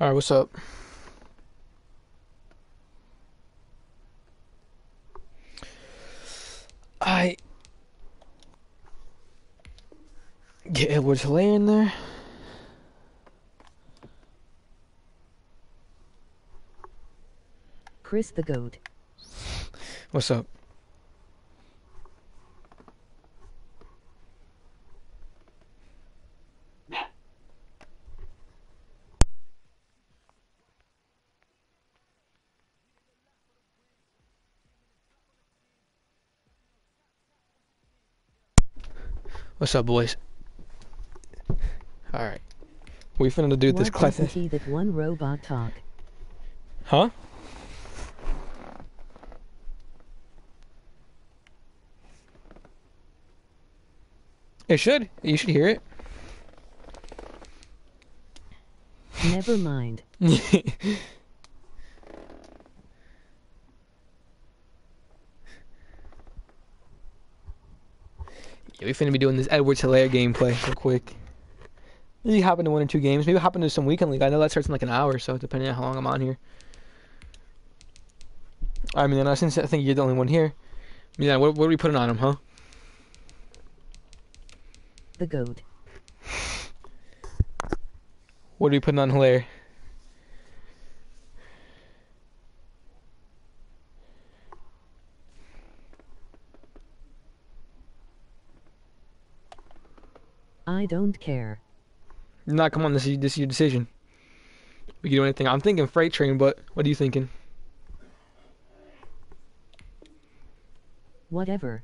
Alright, what's up? I get Edwards Helaire in there. Chris the Goat. What's up? What's up, boys? All right, we finna do this What class. isn't that one robot talk? Huh? It should. You should hear it. Never mind. Yeah, we finna be doing this Edwards Helaire gameplay real quick. Maybe hop into one or two games. Maybe hop into some weekend league. I know that starts in like an hour, so depending on how long I'm on here. I mean, then since I think you're the only one here. Yeah, what, what are we putting on him, huh? The Goat. What are we putting on Helaire? I don't care. Not come on, this is, this is your decision. We can do anything. I'm thinking freight train, but what are you thinking? Whatever.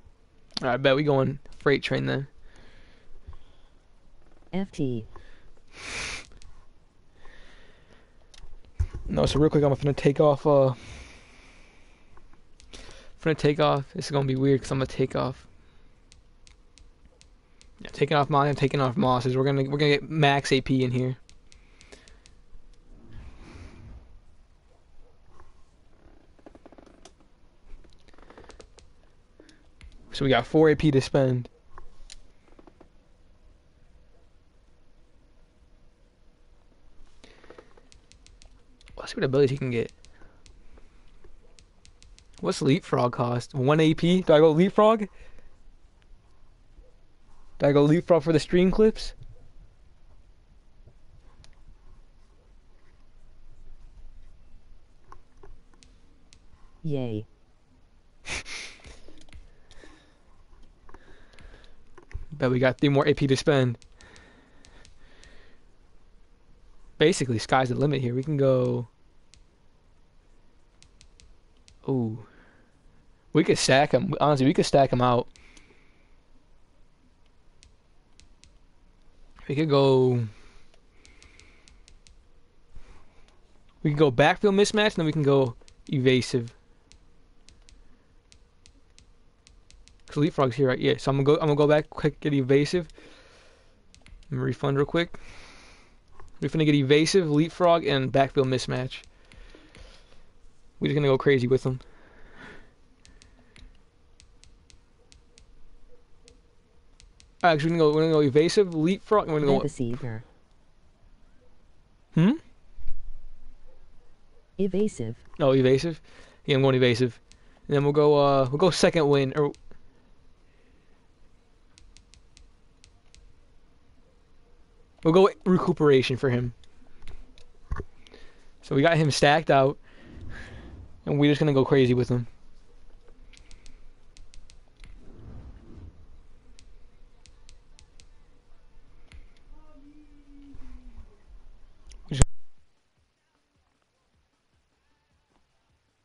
I bet we going freight train then. FT. No, so real quick, I'm gonna take off. Uh, I'm gonna take off. This is gonna be weird because I'm gonna take off. Yeah, taking off mine taking off mosses. We're gonna we're gonna get max AP in here. So we got four AP to spend. Let's see what abilities he can get. What's leapfrog cost? One AP? Do I go leapfrog? Do I go leapfrog for the stream clips? Yay. Bet we got three more AP to spend. Basically, sky's the limit here. We can go. Ooh. We could stack them. Honestly, we could stack them out. We could go. We can go backfield mismatch, and then we can go evasive. Cause leapfrog's here, right? Yeah. So I'm gonna go. I'm gonna go back quick, get evasive. I'm refund real quick. We're gonna get evasive, leapfrog, and backfield mismatch. We're just gonna go crazy with them. Actually, we're gonna go. We're gonna go evasive, leapfrog, we're gonna go. Deceiver. Hmm. Evasive. Oh, evasive. Yeah, I'm going evasive. And then we'll go. Uh, we'll go second wind or. We'll go recuperation for him. So we got him stacked out, and we're just gonna go crazy with him.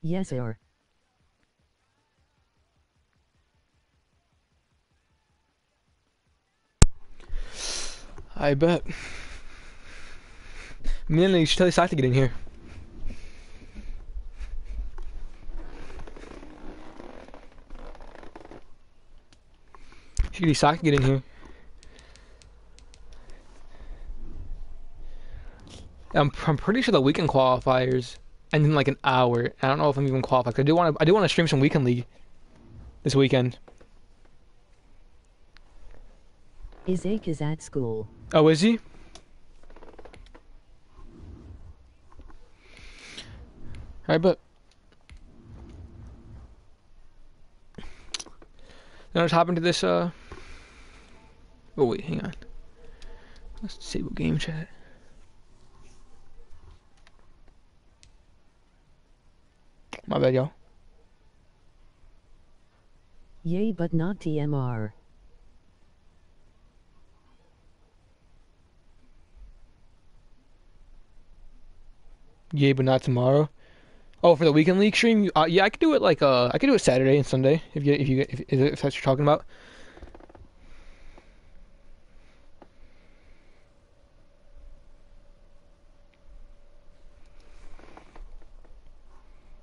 Yes, sir. I bet. Man, you should tell Isaac to get in here. Get to get in here. I'm, I'm pretty sure the weekend qualifiers end in like an hour. I don't know if I'm even qualified. I do want to. I do want to stream some weekend league this weekend. Isaac is at school. Oh, is he? Alright, but now let's hop into this uh Oh wait, hang on. Let's disable game chat. My bad, y'all. Yay, but not TMR. Yeah, but not tomorrow. Oh, for the weekend league stream? Uh, yeah, I could do it like uh, I could do it Saturday and Sunday if you if you if, if that's what you're talking about.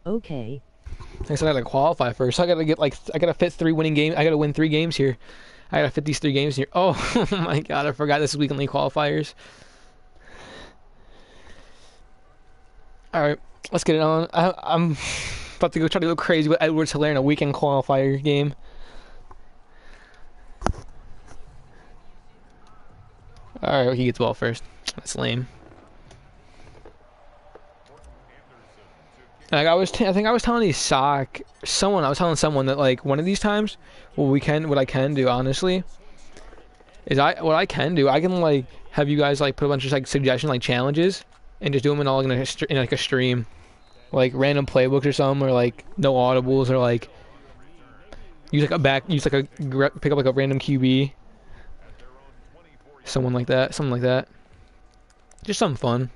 Okay. I guess I gotta qualify first. I gotta get like I gotta fit three winning games. I gotta win three games here. I gotta fit these three games here. Oh, oh my god, I forgot this is league qualifiers. All right, let's get it on. I, I'm about to go try to go crazy with Edwards Helaire in a weekend qualifier game. All right, he gets ball first. That's lame. Like I was, t- I think I was telling sock someone. I was telling someone that like one of these times, what we can, what I can do, honestly, is I what I can do. I can like have you guys like put a bunch of like suggestion like challenges and just do them in all in, a, in like a stream, like random playbooks or something, or like no audibles or like use like a back, use like a pick up like a random QB, someone like that, something like that. Just something fun.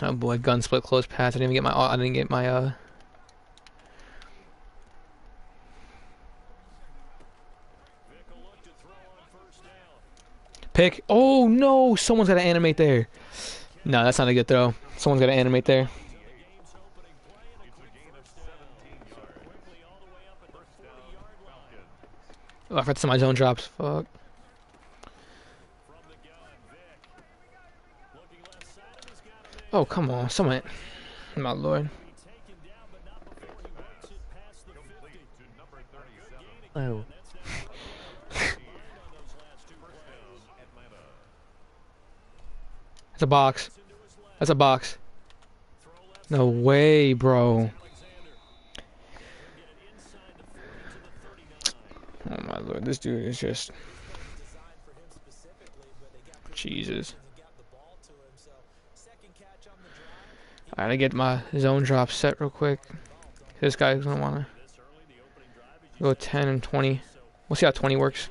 Oh boy, gun split close pass. I didn't even get my. I didn't get my. Uh. Pick. Oh no! Someone's got to animate there. No, that's not a good throw. Someone's got to animate there. Oh, I forgot of my zone drops. Fuck. Oh, come on. Someone. My lord. Oh. That's a box. That's a box. No way, bro. Oh my lord, this dude is just. Jesus. I gotta get my zone drop set real quick. This guy's gonna wanna go 10 and 20. We'll see how 20 works.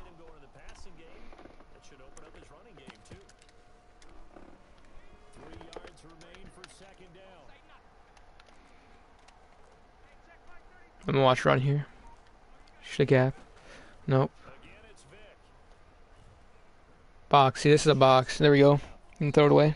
I'm gonna watch run here. Should a gap. Nope. Box. See, this is a box. There we go. Can throw it away.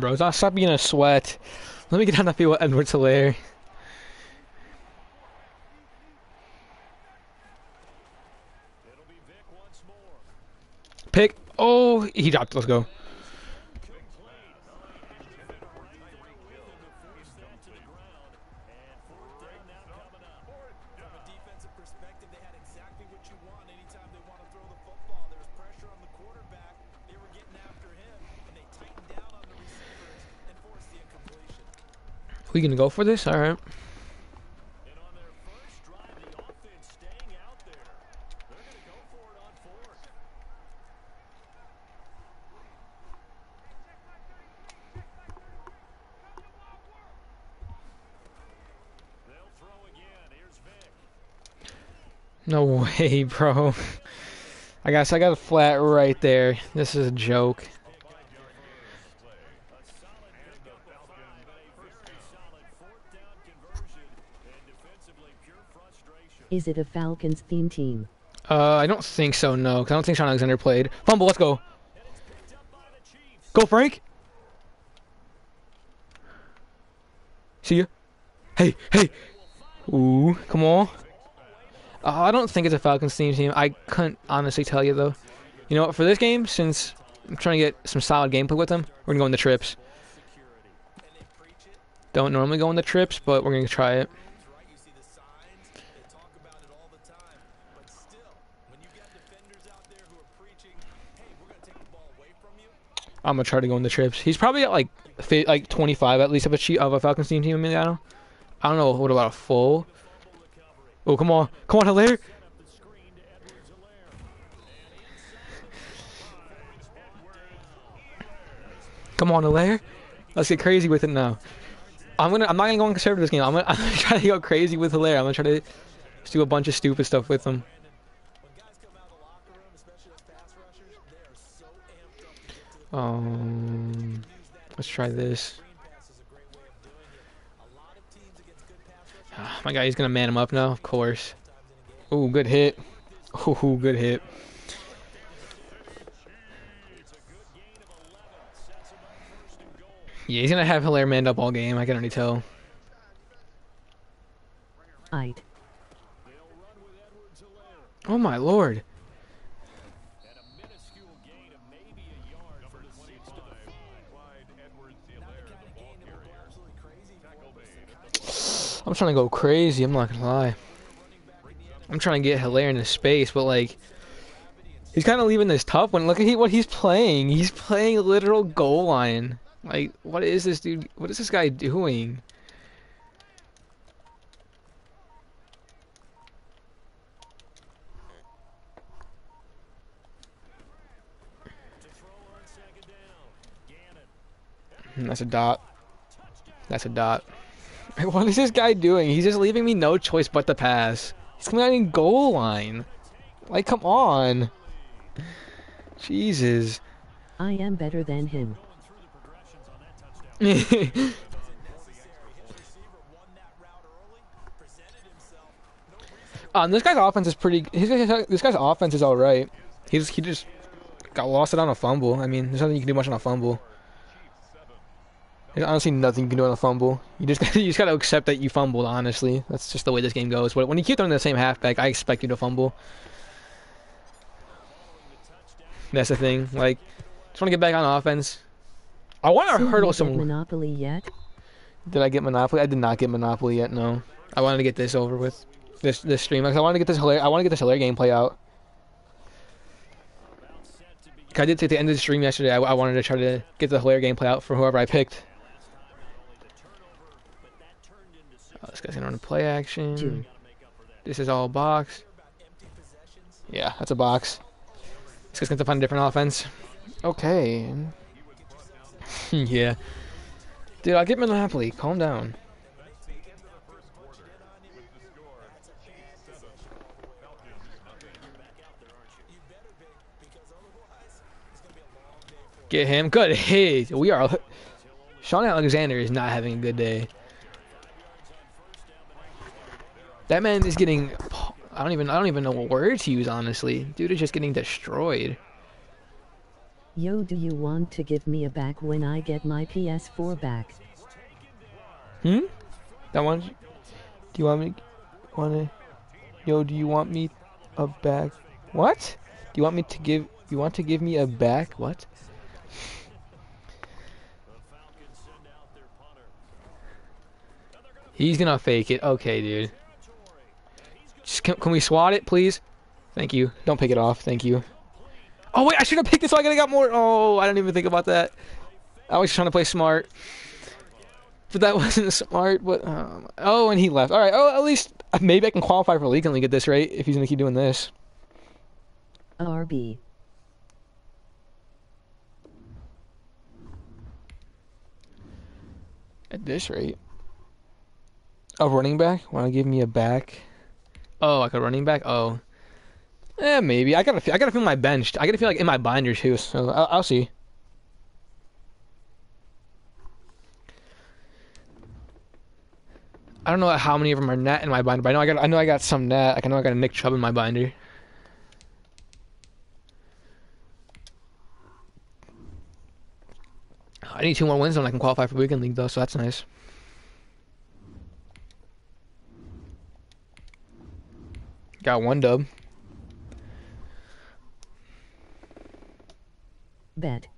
Bro. Stop, stop being a sweat. Let me get on the field with Edwards Helaire. Pick. Oh, he dropped. Let's go. Fourth. gonna go for this? Alright. No way, bro. I guess I got a flat right there. This is a joke. Is it a Falcons theme team? Uh, I don't think so. No, 'cause I don't think Shaun Alexander played. Fumble. Let's go. Go, Frank. See ya. Hey, hey. Ooh, come on. Uh, I don't think it's a Falcons theme team. I couldn't honestly tell you though. You know what? For this game, since I'm trying to get some solid gameplay with them, we're gonna go in the trips. Don't normally go in the trips, but we're gonna try it. I'm gonna try to go in the trips. He's probably at like like 25 at least of a cheat of a Falcons team team. Don't. I don't know. What about a full? Oh come on, come on, Helaire. Come on, Helaire. Let's get crazy with it now. I'm gonna. I'm not gonna go on conservative this game. I'm gonna, I'm gonna try to go crazy with Helaire. I'm gonna try to do a bunch of stupid stuff with him. When guys come out of the locker room, especially as pass rushers, they are so amped up to get to the Um, let's try this. screen pass is a great way of doing it. A lot of teams against good pass rushers Ah, My guy, he's gonna man him up now, of course. Ooh, good hit. Ooh, good hit. Yeah, he's gonna have Helaire manned up all game. I can already tell. Ite. Oh my lord. I'm trying to go crazy. I'm not gonna lie. I'm trying to get Helaire into space, but like, he's kind of leaving this tough one. Look at he, what he's playing. He's playing a literal goal line. Like, what is this dude? What is this guy doing? Hmm, That's a dot. That's a dot. What is this guy doing? He's just leaving me no choice but to pass. He's coming out in goal line. Like, come on. Jesus. I am better than him. um, this guy's offense is pretty. His, his, this guy's offense is all right. He just he just got lost it on a fumble. I mean, there's nothing you can do much on a fumble. There's honestly nothing you can do on a fumble. You just you just gotta accept that you fumbled. Honestly, that's just the way this game goes. When when you keep throwing the same halfback, I expect you to fumble. That's the thing. Like, just want to get back on offense. I want to So hurdle some. Monopoly yet? Did I get Monopoly? I did not get Monopoly yet. No, I wanted to get this over with. This this stream. I want to get this Helaire. I want to get this Helaire gameplay out. I did say at the end of the stream yesterday. I, I wanted to try to get the Helaire gameplay out for whoever I picked. Oh, this guy's gonna run a play action. Two. This is all box. Yeah, that's a box. This guy's gonna have find a different offense. Okay. yeah. Dude, I'll get Monopoly. Calm down. Get him. Good hit. We are. Shaun Alexander is not having a good day. That man is getting. I don't even. I don't even know what word to use. Honestly, dude is just getting destroyed. Yo, do you want to give me a back when I get my PS4 back? Hmm. That one. Do you want me? Want to? Yo, do you want me a back? What? Do you want me to give? You want to give me a back? What? He's gonna fake it. Okay, dude. Just can, can we swat it, please? Thank you. Don't pick it off. Thank you. Oh wait, I should have picked it so I could have got more. Oh, I didn't even think about that. I was trying to play smart, but that wasn't smart. But um, oh, and he left. All right. Oh, at least maybe I can qualify for league and league at this rate if he's gonna keep doing this. RB. At this rate. A running back? Want to give me a back? Oh, like a running back? Oh. Eh, maybe. I gotta, fe- I gotta feel my bench. I gotta feel like in my binder too. So I'll, I'll see. I don't know how many of them are net in my binder, but I know I got, I know I got some net. Like I know I got a Nick Chubb in my binder. I need two more wins and I can qualify for weekend league though, so that's nice. Got one dub. Bet.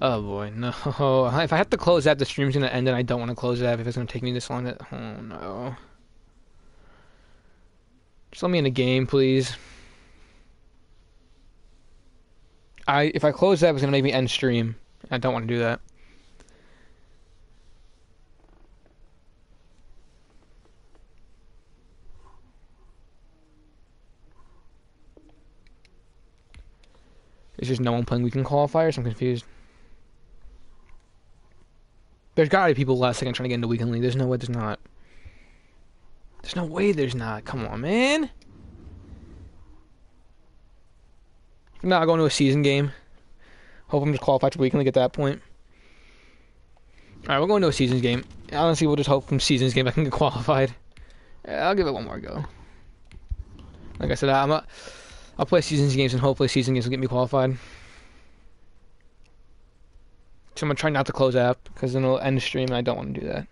Oh boy, no. If I have to close that, the stream's gonna end and I don't want to close that if it's gonna take me this long. That oh no. Just let me in the game, please. I if I close that, it's gonna make me end stream. I don't want to do that. There's just no one playing weekend qualifiers. I'm confused. There's gotta be people last second trying to get into weekend league. There's no way there's not. There's no way there's not. Come on, man. I'm not going to a season game. Hope I'm just qualified for league at that point. Alright, we're going to a seasons game. Honestly, we'll just hope from seasons game I can get qualified. I'll give it one more go. Like I said, I'm a, I'll play seasons games and hopefully season games will get me qualified. So I'm gonna try not to close app because then it'll end stream and I don't want to do that.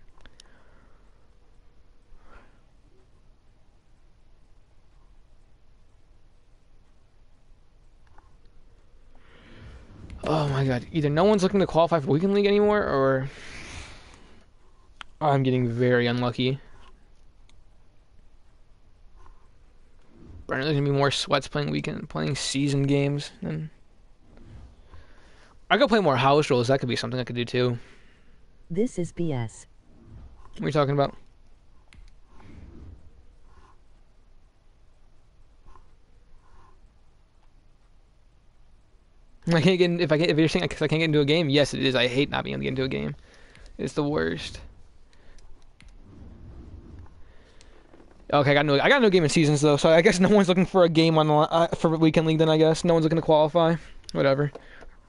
Oh my god, either no one's looking to qualify for weekend league anymore or I'm getting very unlucky. There's gonna be more sweats playing weekend playing season games than I could play more house rules. That could be something I could do too. This is BS. What are you talking about? I can't get in, if I get if you're saying because I can't get into a game. Yes, it is. I hate not being able to get into a game. It's the worst. Okay, I got no I got no game in seasons though, so I guess no one's looking for a game on the uh, for weekend league. Then I guess no one's looking to qualify. Whatever.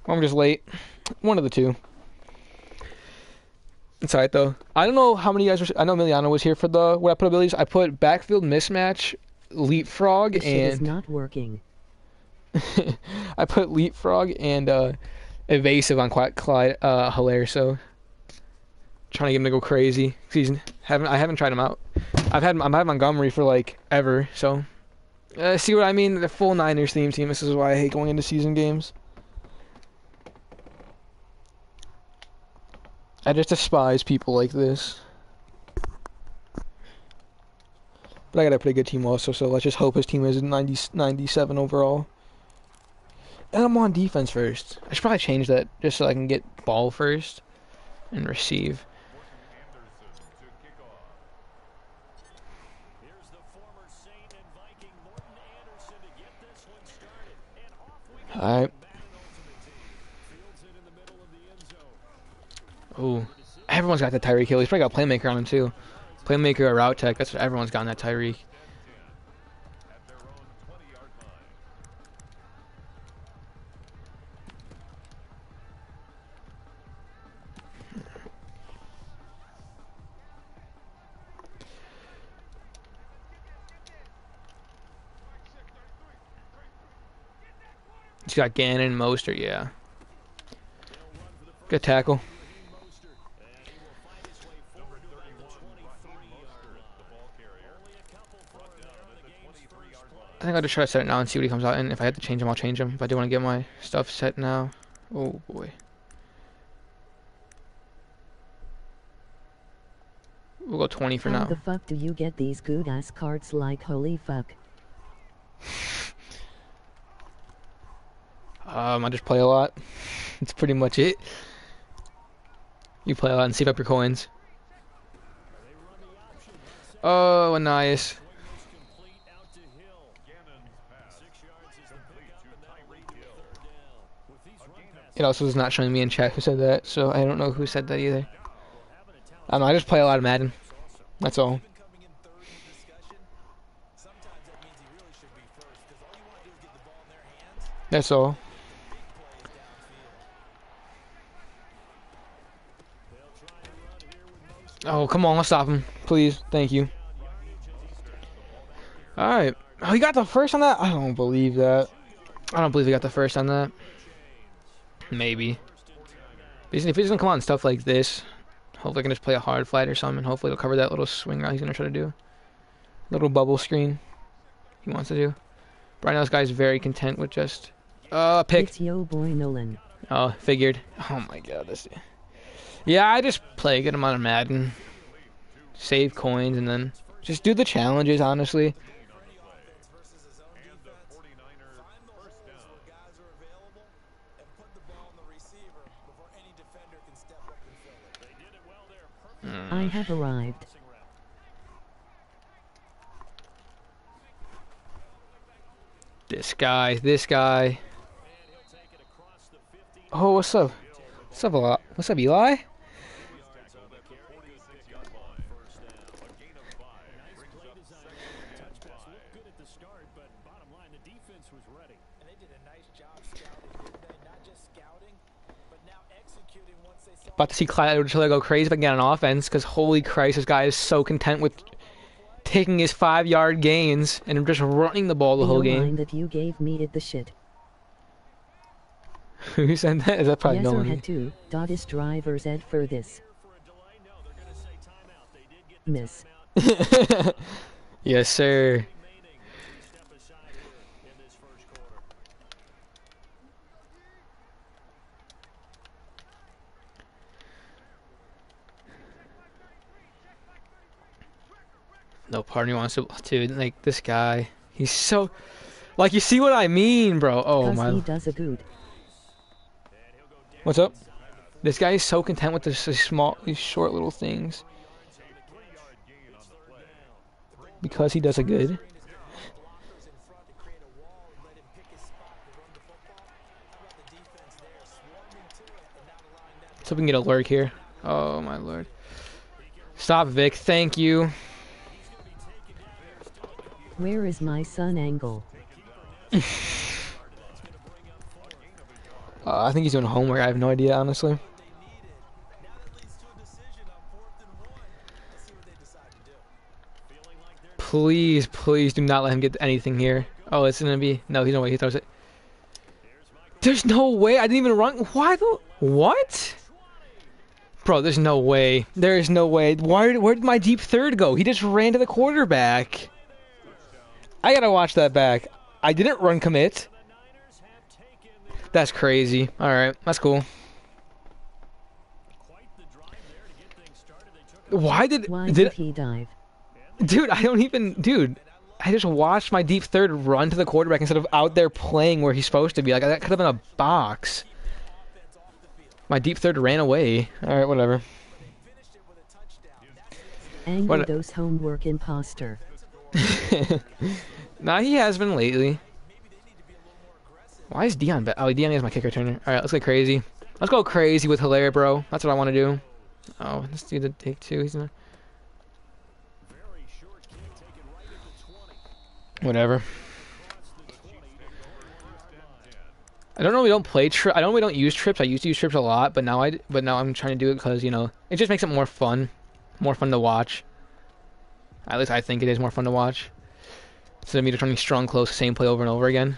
I'm just late. One of the two. It's alright though. I don't know how many guys were. I know Miliano was here for the what I put abilities. I put backfield mismatch, leapfrog, This shit is and not working. I put leapfrog and uh, evasive on Clyde, uh, Helaire. So trying to get him to go crazy. He's haven't I haven't tried him out. I've had I've had Montgomery for like ever. So uh, see what I mean? The full Niners theme team. This is why I hate going into season games. I just despise people like this. But I got a pretty good team also, so let's just hope his team is 90, 97 overall. I'm on defense first. I should probably change that just so I can get ball first and receive. Alright. Ooh. Everyone's got the Tyreek Hill. He's probably got Playmaker on him too. Playmaker or Route Tech. That's what everyone's got on that Tyreek. He's got Gannon, Mostert, yeah. Good tackle. I think I'll just try to set it now and see what he comes out in. If I have to change him, I'll change him. But I do want to get my stuff set now. Oh boy. We'll go 20 for How now. the fuck do you get these good ass cards like holy fuck? Um, I just play a lot. That's pretty much it. You play a lot and save up your coins. Oh, Ananias. Complete out to Hill. Six yards is the pickup, and that'll lead to a third down. With these run passes, It also is not showing me in chat who said that, so I don't know who said that either. I don't know, I just play a lot of Madden. That's all. That's coming in third in the discussion, sometimes that means he really should be first because all you want to do is get the ball in their hands. That's all. Big plays downfield. They'll try and run here with most Oh, come on, let's stop him. Please. Thank you. Alright. Oh, he got the first on that? I don't believe that. I don't believe he got the first on that. Maybe. If he doesn't come on stuff like this, hopefully I can just play a hard flight or something. Hopefully it'll cover that little swing route he's gonna try to do. Little bubble screen he wants to do. Right now this guy's very content with just uh pick. It's yo boy Nolan. Oh, figured. Oh my god, this. Yeah, I just play a good amount of Madden, save coins, and then just do the challenges. Honestly, versus his own defense. Find the holes where guys are available and put the ball in the receiver before any defender can step up and fill it. They did it well there. I have arrived. this guy, this guy. Oh, what's up? What's up, Eli? What's up, Eli? good at the start, but bottom line, the defense was ready. And they did a nice job scouting, didn't they? Not just scouting, but now executing once they saw About to see Clyde Edwards-Helaire go crazy if I can get on offense, because holy Christ, this guy is so content with taking his five-yard gains and just running the ball the whole game. mind that you gave me it the shit. Who said that? Is that probably yes, no one? had to. Drivers ed for this. Miss. yes, sir. No part of me wants to, dude. Like this guy, he's so, like you see what I mean, bro. Oh my, he does a good. what's up? This guy is so content with this, this small, these short little things. Because he does a good. blockers in front to create a wall and let him pick his spot to run the football. How about the defense there, swarming to it and not allowing that So we can get a lurk here. Oh my lord. Stop, Vic. Thank you. Where is my son angle? Uh, I think he's doing homework. I have no idea, honestly. Please, please do not let him get anything here. Oh, it's gonna be no. He's no way he throws it. There's no way. I didn't even run. Why the what? Bro, there's no way. There is no way. Why? Where did my deep third go? He just ran to the quarterback. I gotta watch that back. I didn't run commit. That's crazy. All right, that's cool. Why did Why did did he dive? Dude, I don't even. Dude, I just watched my deep third run to the quarterback instead of out there playing where he's supposed to be. Like, that could have been a box. My deep third ran away. Alright, whatever. Finished it with a touchdown. That's Angle What- homework imposter. Nah, he has been lately. Why is Dion back? Oh, Dion is my kick returner. Alright, let's get crazy. Let's go crazy with Helaire, bro. That's what I want to do. Oh, let's do the take two. He's not. Whatever. I don't know. We don't play trip. I don't. We don't use trips. I used to use trips a lot, but now I. But now I'm trying to do it because you know it just makes it more fun, more fun to watch. At least I think it is more fun to watch. Instead of me just running strong close, same play over and over again.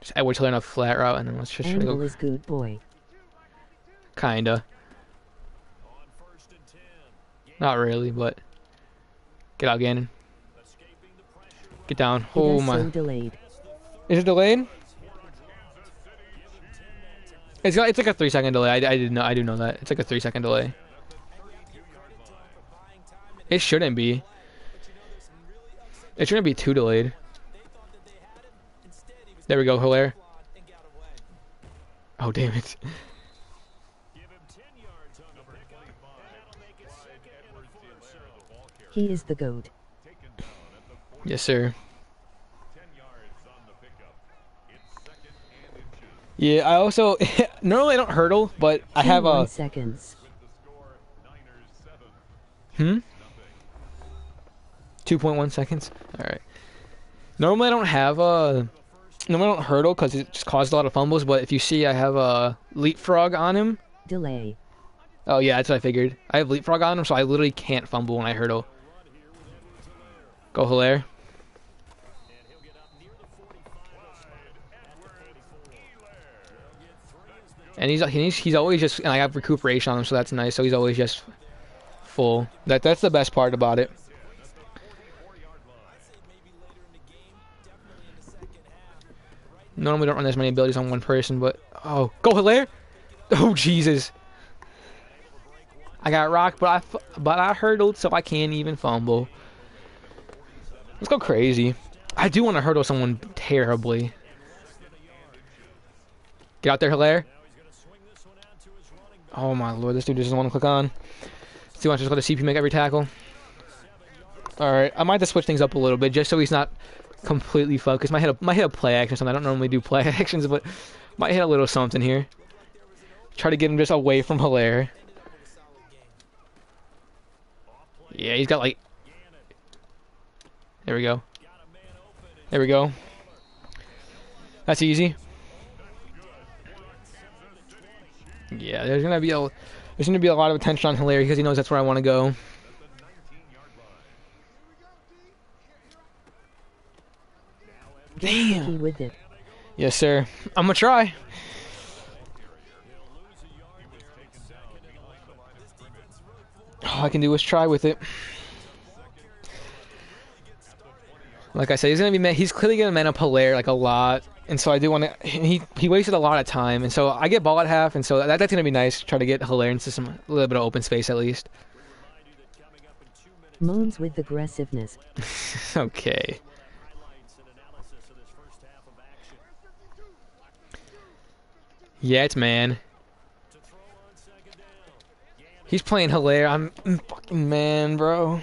Just Edwards Helaire on a flat route, and then let's just try to Angle go is good boy. kinda. Not really, but get out, Gannon. Get down. Oh is my. so delayed. Is it delayed? It's got, it's like a three second delay. I, I did know I do know that it's like a three second delay. It shouldn't be. It shouldn't be too delayed. There we go, Helaire. Oh damn it! He is the goat. Yes, sir. Yeah, I also normally I don't hurdle, but I have a seconds. Hmm? 2.1 seconds? Alright. Normally I don't have a... Normally I don't hurdle because it just caused a lot of fumbles, but if you see I have a leapfrog on him. Delay. Oh yeah, that's what I figured. I have leapfrog on him, so I literally can't fumble when I hurdle. Go Helaire. And he's, he's he's always just and I have recuperation on him, so that's nice. So he's always just full. That that's the best part about it. Normally don't run as many abilities on one person, but oh, go Helaire! Oh Jesus! I got rocked, but I but I hurdled, so I can't even fumble. Let's go crazy. I do want to hurdle someone terribly. Get out there, Helaire. Oh my lord, this dude doesn't want to click on. He wants to just let a CP make every tackle. Alright, I might have to switch things up a little bit just so he's not completely focused. Might hit a might hit a play action or something. I don't normally do play actions, but might hit a little something here. Try to get him just away from Helaire. Yeah, he's got like There we go. There we go. That's easy. Yeah, there's gonna be a there's gonna be a lot of attention on Helaire because he knows that's where I want to go. Damn. With it. Yes, sir. I'm gonna try. All I can do is try with it. Like I said, he's gonna be he's clearly gonna man up Helaire like a lot, and so I do want to. He he wasted a lot of time, and so I get ball at half, and so that, that's gonna be nice. Try to get Helaire into some a little bit of open space at least. Moans with aggressiveness. okay. It's man. He's playing Helaire. I'm fucking man, bro.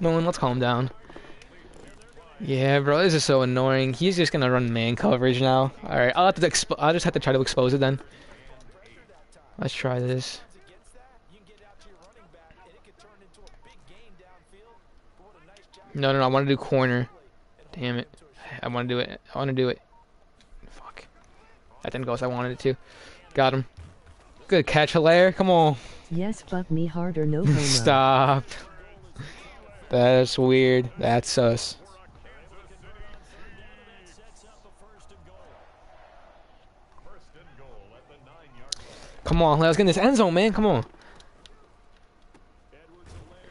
No one, let's calm down. Yeah, bro, this is so annoying. He's just gonna run man coverage now. All right, I'll have to. Expo- I'll just have to try to expose it then. Let's try this. No, no, no. I want to do corner. Damn it. I want to do it. I want to do it. That didn't go as I wanted it to. Got him. Good catch, Helaire. Come on. Yes, fuck me harder, no homo. Stop. That's weird. That's sus. Come on, let's get in this end zone, man. Come on.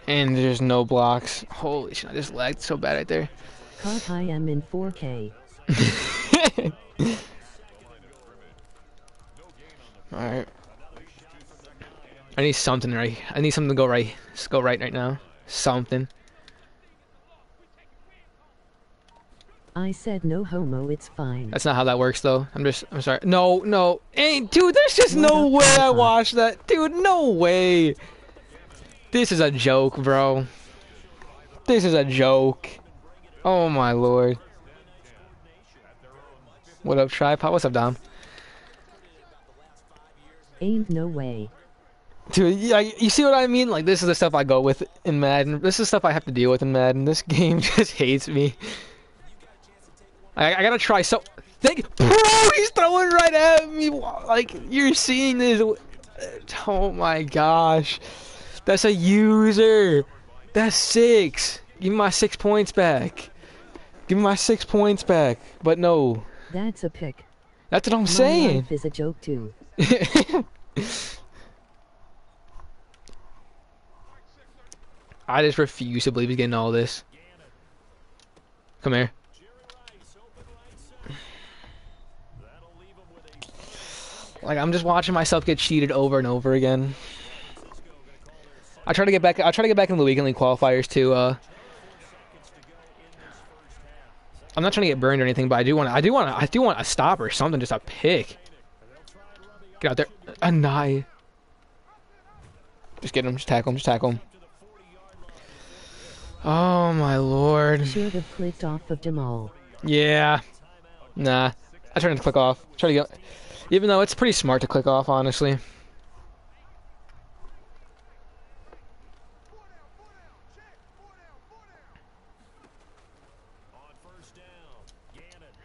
And there's no blocks. Holy shit, I just lagged so bad right there. Caught I am in 4K. Alright. I need something right. I need something to go right. Just go right right now. Something. I said no homo, it's fine. That's not how that works, though. I'm just, I'm sorry. No, no. Hey, dude, there's just no way I watched that. Dude, no way. This is a joke, bro. This is a joke. Oh, my lord. What up, Tripod? What's up, Dom? Ain't no way. Dude, yeah, you see what I mean? Like, this is the stuff I go with in Madden. This is stuff I have to deal with in Madden. This game just hates me. I, I gotta try so. Think, bro, he's throwing right at me. Like, you're seeing this. Oh my gosh. That's a user. That's six. Give me my six points back. Give me my six points back. But no. That's a pick. That's what I'm My saying. life is a joke too. I just refuse to believe he's getting all this. Come here. Like I'm just watching myself get cheated over and over again. I try to get back. I try to get back in the weekend league qualifiers too. Uh, I'm not trying to get burned or anything, but I do want. I do want. I do want a stop or something, just a pick. Get out there, a nine. Just get him. Just tackle him. Just tackle him. Oh my lord. Should have clicked off of. Yeah. Nah. I try to click off. Try to get. Even though it's pretty smart to click off, honestly.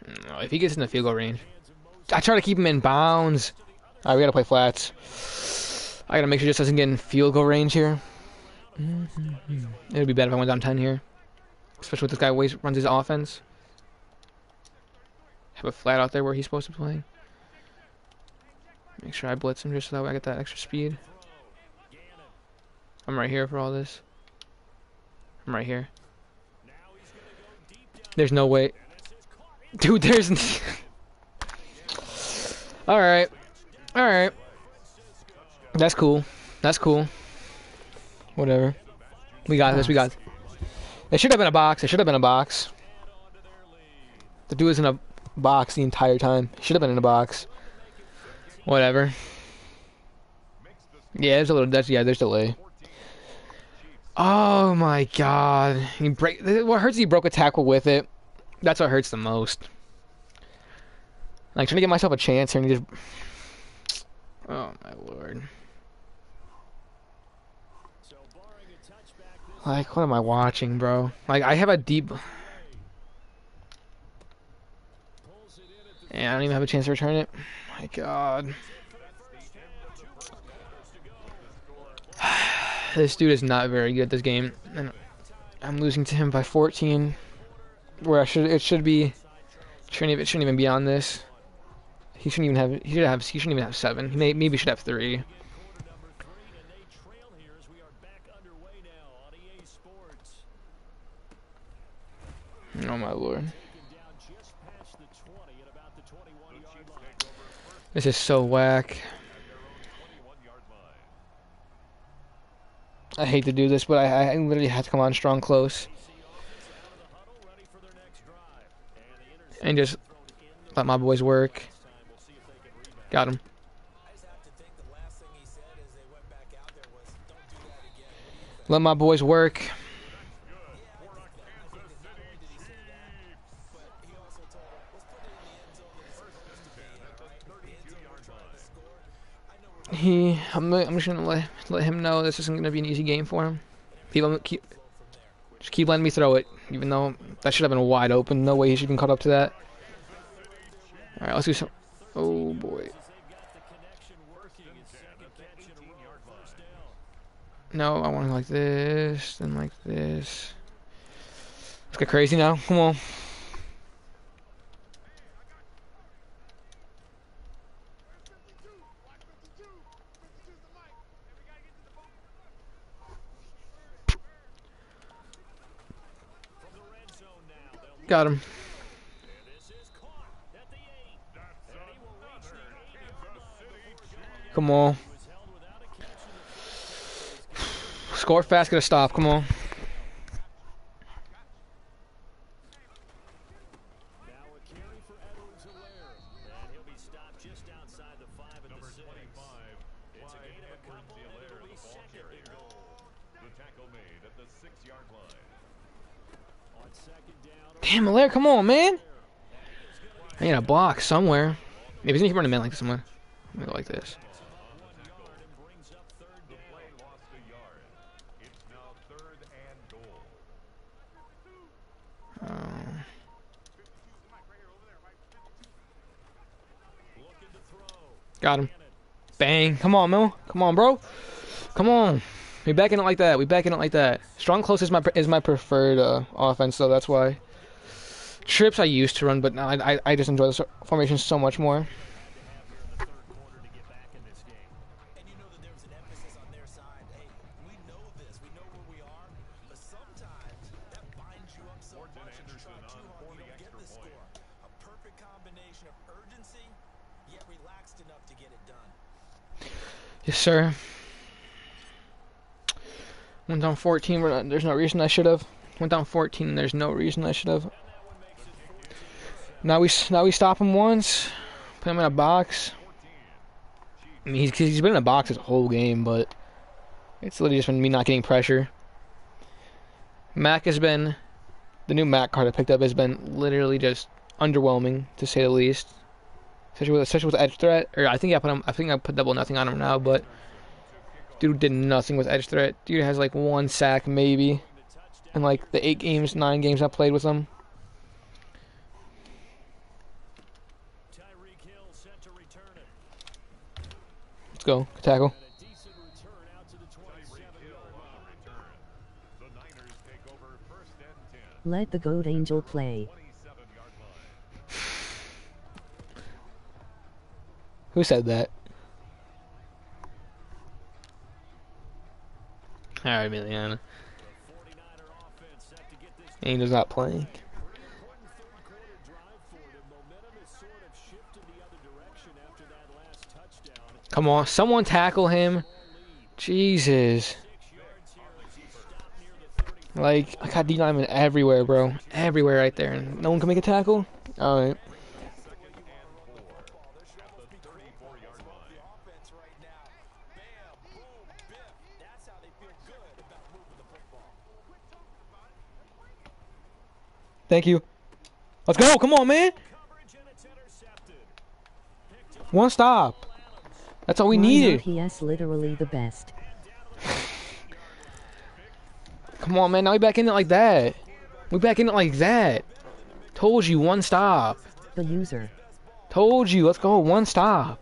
Mm, if he gets in the field goal range, I try to keep him in bounds. All right, we gotta play flats. I gotta make sure just doesn't get in field goal range here. It'd be bad if I went down ten here, especially with this guy runs his offense. Have a flat out there where he's supposed to play. Make sure I blitz him just so that way I get that extra speed. I'm right here for all this. I'm right here. There's no way. Dude, there's. Alright. Alright. That's cool. That's cool. Whatever. We got this. We got. It should have been a box. It should have been a box. The dude was in a box the entire time. Should have been in a box. Whatever. Yeah, there's a little. That's yeah. There's delay. Oh my god! He break. What hurts? You broke a tackle with it. That's what hurts the most. Like trying to give myself a chance here and he just. Oh my lord. Like, what am I watching, bro? Like, I have a deep. Yeah, I don't even have a chance to return it. My god. this dude is not very good this game. And I'm losing to him by 14. Where I should it should be it shouldn't even be on this. He shouldn't even have he should have he shouldn't even have seven. He may, maybe should have three. Oh my lord. Taken down just past the 20 at about the 21-yard line. This is so whack. I hate to do this, but I, I literally have to come on strong close and just let my boys work. time. We'll see if they can rebound. Got him. Let my boys work. He I'm, I'm just gonna let let him know this isn't gonna be an easy game for him. People keep just keep letting me throw it, even though that should have been wide open. No way he should have been caught up to that. All right, let's do some. Oh boy. They've got the connection working. It's second catch and a row. First down. No, I want it like this, then like this. Let's get crazy now. Come on. Got him. This is caught at the eight. And he will reach the eight-yard line before showing Come on. He was held without a catch. Score fast, get a stop. Come on. Damn, Malaire, come on, man. I need a block somewhere. Maybe he's gonna keep running man like somewhere. I'm gonna go like this. yard and brings up third down. Play lost a yard. It's now third and goal. Um, Looking to throw. Got him. Bang. Come on, Mil. Come on, bro. Come on. We backing it like that. We backing it like that. Strong close is my is my preferred uh, offense, so that's why. Trips I used to run, but now I, I, I just enjoy this formation so much more. Sir. Went down 14. We're not, there's no reason I should have. Went down 14. There's no reason I should have. Now we now we stop him once. Put him in a box. I mean, he's, he's been in a box this whole game, but it's literally just been me not getting pressure. Mac has been the new Mac card I picked up has been literally just underwhelming to say the least. Especially with especially with edge threat. Or I think I put him. I think I put double nothing on him now, but dude did nothing with edge threat. Dude has like one sack maybe, in like the eight games, nine games I played with him. Tyreek Hill set to return it. Let's go tackle. And a decent return out to the 27-yard line. Uh, return. The Niners take over first and 10. Let the goat angel play. Who said that? Alright, Emiliano. And not playing. Come on, someone tackle him. Jesus. Like, I got D linemen everywhere, bro. Everywhere right there. And no one can make a tackle? Alright. Thank you. Let's go. Come on, man. Coverage and it's intercepted. One stop. That's all we Why needed. PS literally the best. Come on, man. Now we back in it like that. We back in it like that. Told you, one stop. The user. Told you. Let's go. One stop.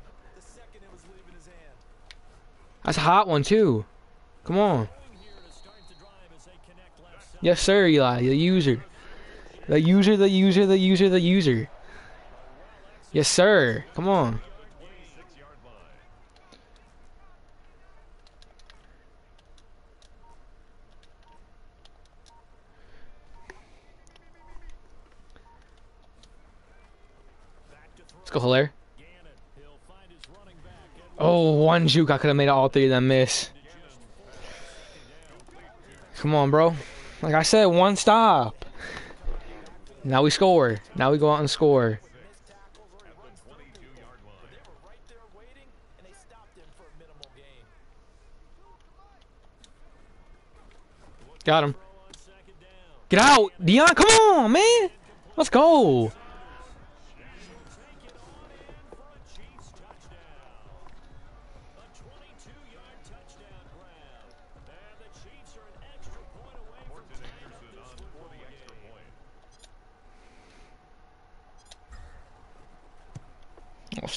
That's a hot one, too. Come on. Yes, sir, Eli. The user. The user, the user, the user, the user. Yes, sir. Come on. Let's go, Helaire. Oh, one juke. I could have made all three of them miss. Come on, bro. Like I said, one stop. Now we score. Now we go out and score. Got him. Get out, Dion. Come on, man. Let's go.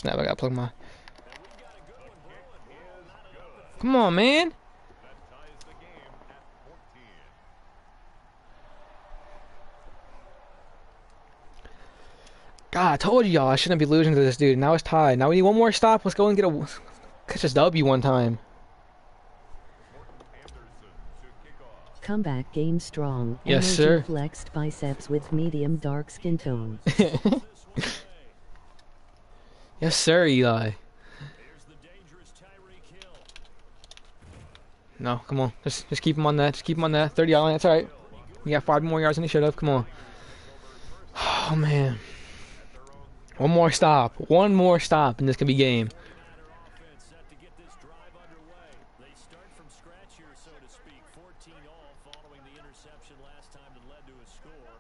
Snap! I gotta plug my. Come on, man. Ties the game at 14. God, I told you y'all I shouldn't be losing to this dude. Now it's tied. Now we need one more stop. Let's go and get a catch this W one time. Anderson to kick off. Comeback game strong. Yes, Energy sir. Flexed biceps with medium dark skin tone. Yes, sir, Eli. No, come on. Just just keep him on that. Just keep him on that. 30 yard line. That's all right. We got five more yards than he should have. Come on. Oh, man. One more stop. One more stop, and this could be game. offense set to get this drive underway. They start from scratch here, so to speak. 14 all following the interception last time that led to a score.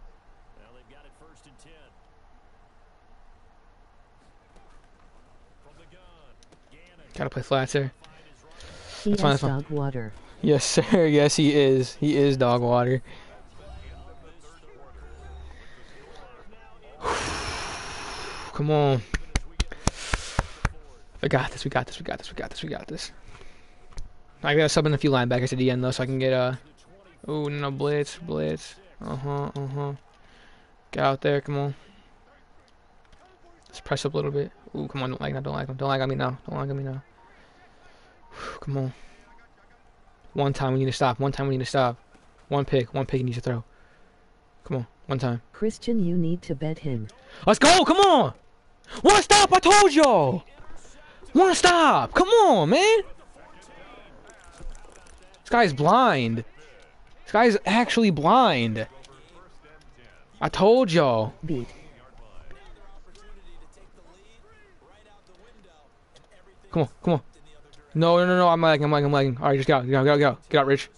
Now they've got it first and 10. From the gun, Gannon Gotta play flats there. He That's fine, has that's fine. dog water. Yes, sir. Yes, he is. He is dog water. Come on. I got this. We got this. We got this. We got this. We got this. I gotta sub in a few linebackers at the end though, so I can get uh. Oh no, blitz, blitz. Uh huh. Uh huh. Get out there. Come on. Let's press up a little bit. Ooh, come on. Don't like that. Don't like him. Don't like on me now. Don't like on me now. Come on. One time we need to stop. One time we need to stop. One pick. One pick he needs to throw. Come on. One time. Christian, you need to bet him. Let's go. Come on. One stop. I told y'all. One stop. Come on, man. This guy's blind. This guy's actually blind. I told y'all. Beat. Come on. Come on. No, no, no, no. I'm lagging. I'm lagging. I'm lagging. All right, just get out. Get out. Get out. Get out. Get out, Rich.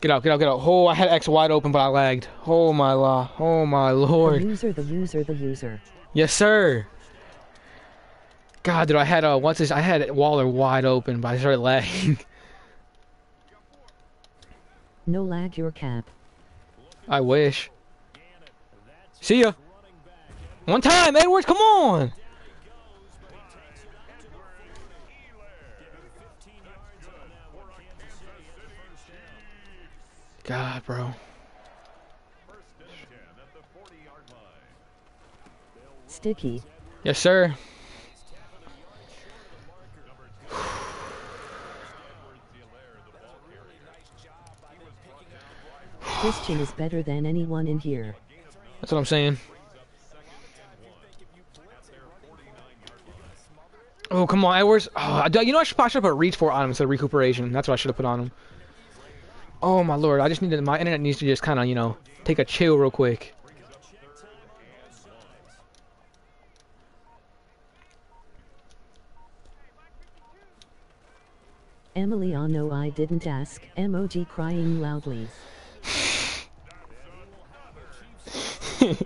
Get out. Get out. Get out. Oh, I had X wide open, but I lagged. Oh my la. Oh my lord. The lord. user, the user, the user. Yes, sir. God, dude, I had uh, what's this? I had Waller wide open, but I started lagging. No lag your cap. I wish. See ya. One time, Edwards. Come on. God, bro. Sticky. Yes, sir. Christian is better than anyone in here. That's what I'm saying. Oh, come on, Edwards. Oh, you know, I should, I should have put reach for on him instead of recuperation. That's what I should have put on him. Oh, my lord. I just needed, my internet needs to just kind of, you know, take a chill real quick. Emiliano I know I didn't ask. Emoji crying loudly.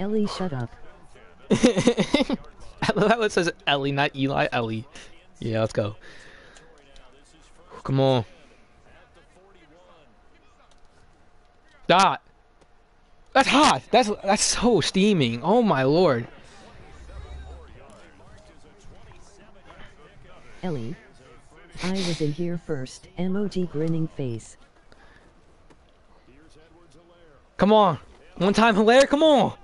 Ellie shut up. I love how it says Ellie, not Eli, Ellie. Yeah, let's go. Come on. Dot. That's hot. That's that's so steaming. Oh my lord. Ellie. I was in here first. Emoji grinning face. Come on. One time Helaire, come on.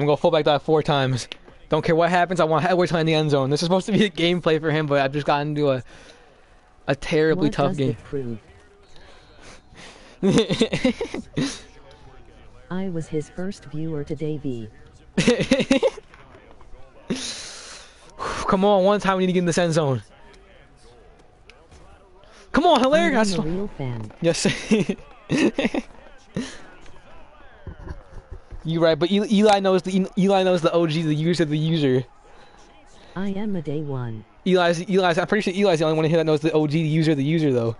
I'm gonna full back that four times. Don't care what happens, I want Edwards in the end zone. This is supposed to be a gameplay for him, but I've just gotten into a a terribly what tough game. I was his first viewer today V. Come on, one time we need to get in this end zone. Come on, Helaire. I'm a real fan. yes. you right, but Eli knows the Eli knows the OG, the user, the user. I am a day one. Eli's Eli's. I'm pretty sure Eli's the only one here that knows the OG, the user, the user though.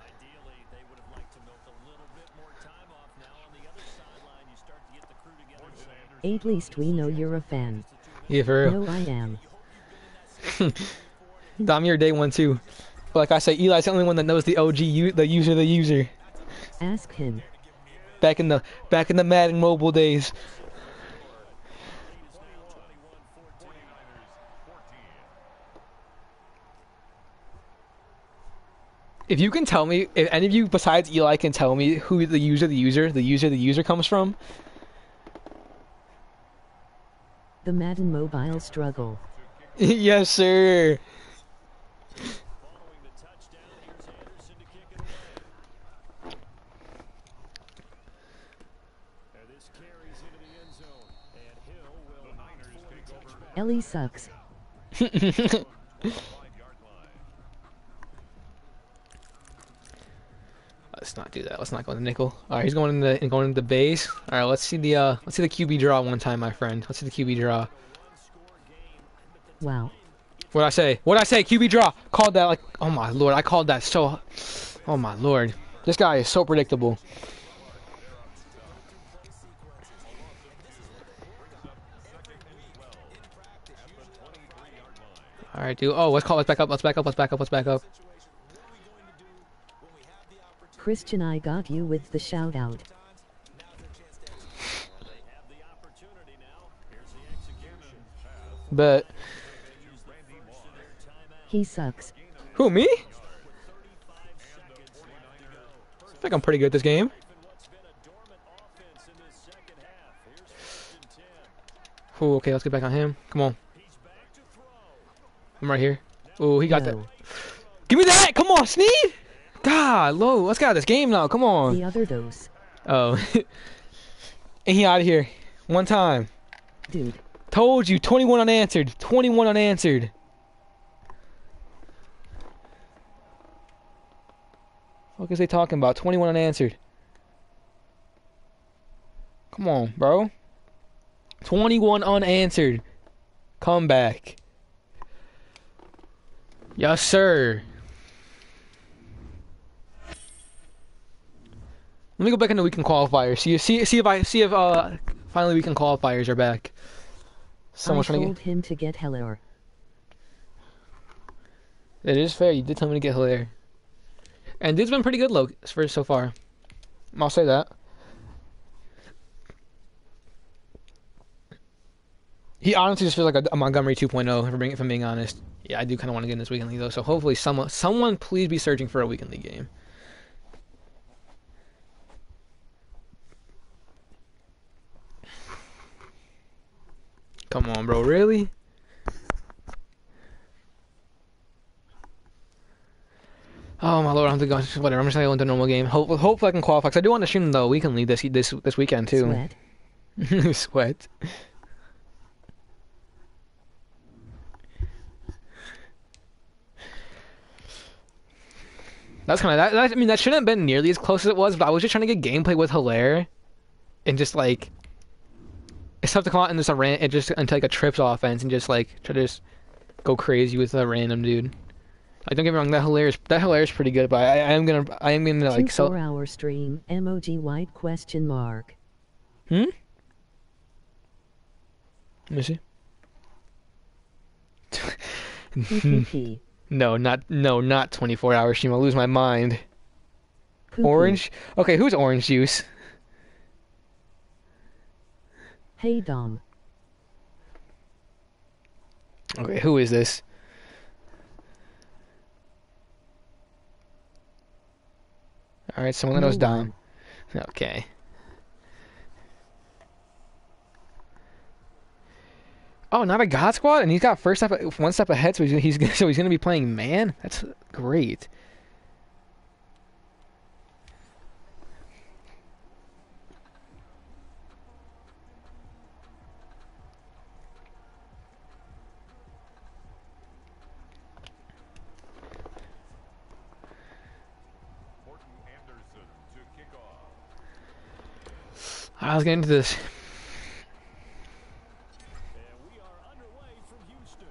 Ideally, they would have liked to milk a little bit more time off. Now on the other sideline, you start to get the crew together. At least we know you're a fan. Yeah, for real. No, I am. I'm your day one too. But like I say, Eli's the only one that knows the OG, the user, the user. Ask him. Back in the back in the Madden mobile days. If you can tell me, if any of you besides Eli can tell me who the user, the user, the user, the user comes from, The Madden mobile struggle. yes, sir. Following the touchdown, here's Anderson to kick it away. And this carries into the end zone. And Hill will opt for the touchback. Ellie sucks. Let's not do that. Let's not go in the nickel. All right, he's going in the going into the base. All right, let's see the uh, let's see the QB draw one time, my friend. Let's see the QB draw. Wow. What I say? What I say? QB draw. Called that like. Oh my lord! I called that so. Oh my lord! This guy is so predictable. All right, dude. Oh, let's call. Let's back up. Let's back up. Let's back up. Let's back up. Christian, I got you with the shout out. Have the opportunity now. Here's the execution. But He sucks. who me? I think I'm pretty good at this game. In what's been a dormant offense in this second half. Here's first and ten. Ooh, okay, let's get back on him. Come on. He's back to throw. I'm right here. Oh, he got that. Give me that! Come on, Sneed! God, low. Let's get out of this game now. Come on. The other dose. Oh. and he out of here. One time. Dude. Told you, 21 unanswered. 21 unanswered. What is they talking about? 21 unanswered. Come on, bro. 21 unanswered. Come back. Yes, sir. Let me go back into weekend qualifiers. See, see, see if I see if uh finally weekend qualifiers are back. Someone I trying to told him to get Helaire. It is fair. You did tell me to get Helaire. And dude's been pretty good, low for so far. I'll say that. He honestly just feels like a, Montgomery 2.0. If I'm being, if I'm being honest, yeah, I do kind of want to get in this weekend league though. So hopefully, someone, someone, please be searching for a weekend league game. Come on, bro. Really? Oh my lord, I have to go. Whatever. I'm just gonna go into a normal game. Hope, hopefully, I can qualify. Cause I do want to stream the weekend league this this this weekend too. Sweat. Sweat. That's kind of that, that. I mean, that shouldn't have been nearly as close as it was, but I was just trying to get gameplay with Helaire, and just like it's tough to come out and just a ran and just until like a trips offense and just like try to just go crazy with a random dude. Like don't get me wrong, that Helaire is that Helaire is pretty good, but I, I am gonna I am gonna Two like sell. four hour stream. Emoji white question mark. Hmm. Let me see. No, not no, not 24 hour stream. I'll lose my mind. Orange. Okay, who's orange juice? Hey Dom. Okay, who is this? All right, someone that knows Dom. Okay. Oh, not a God Squad, and he's got first step, one step ahead, so he's he's so he's gonna be playing man. That's great. I was getting into this. And we are underway from Houston.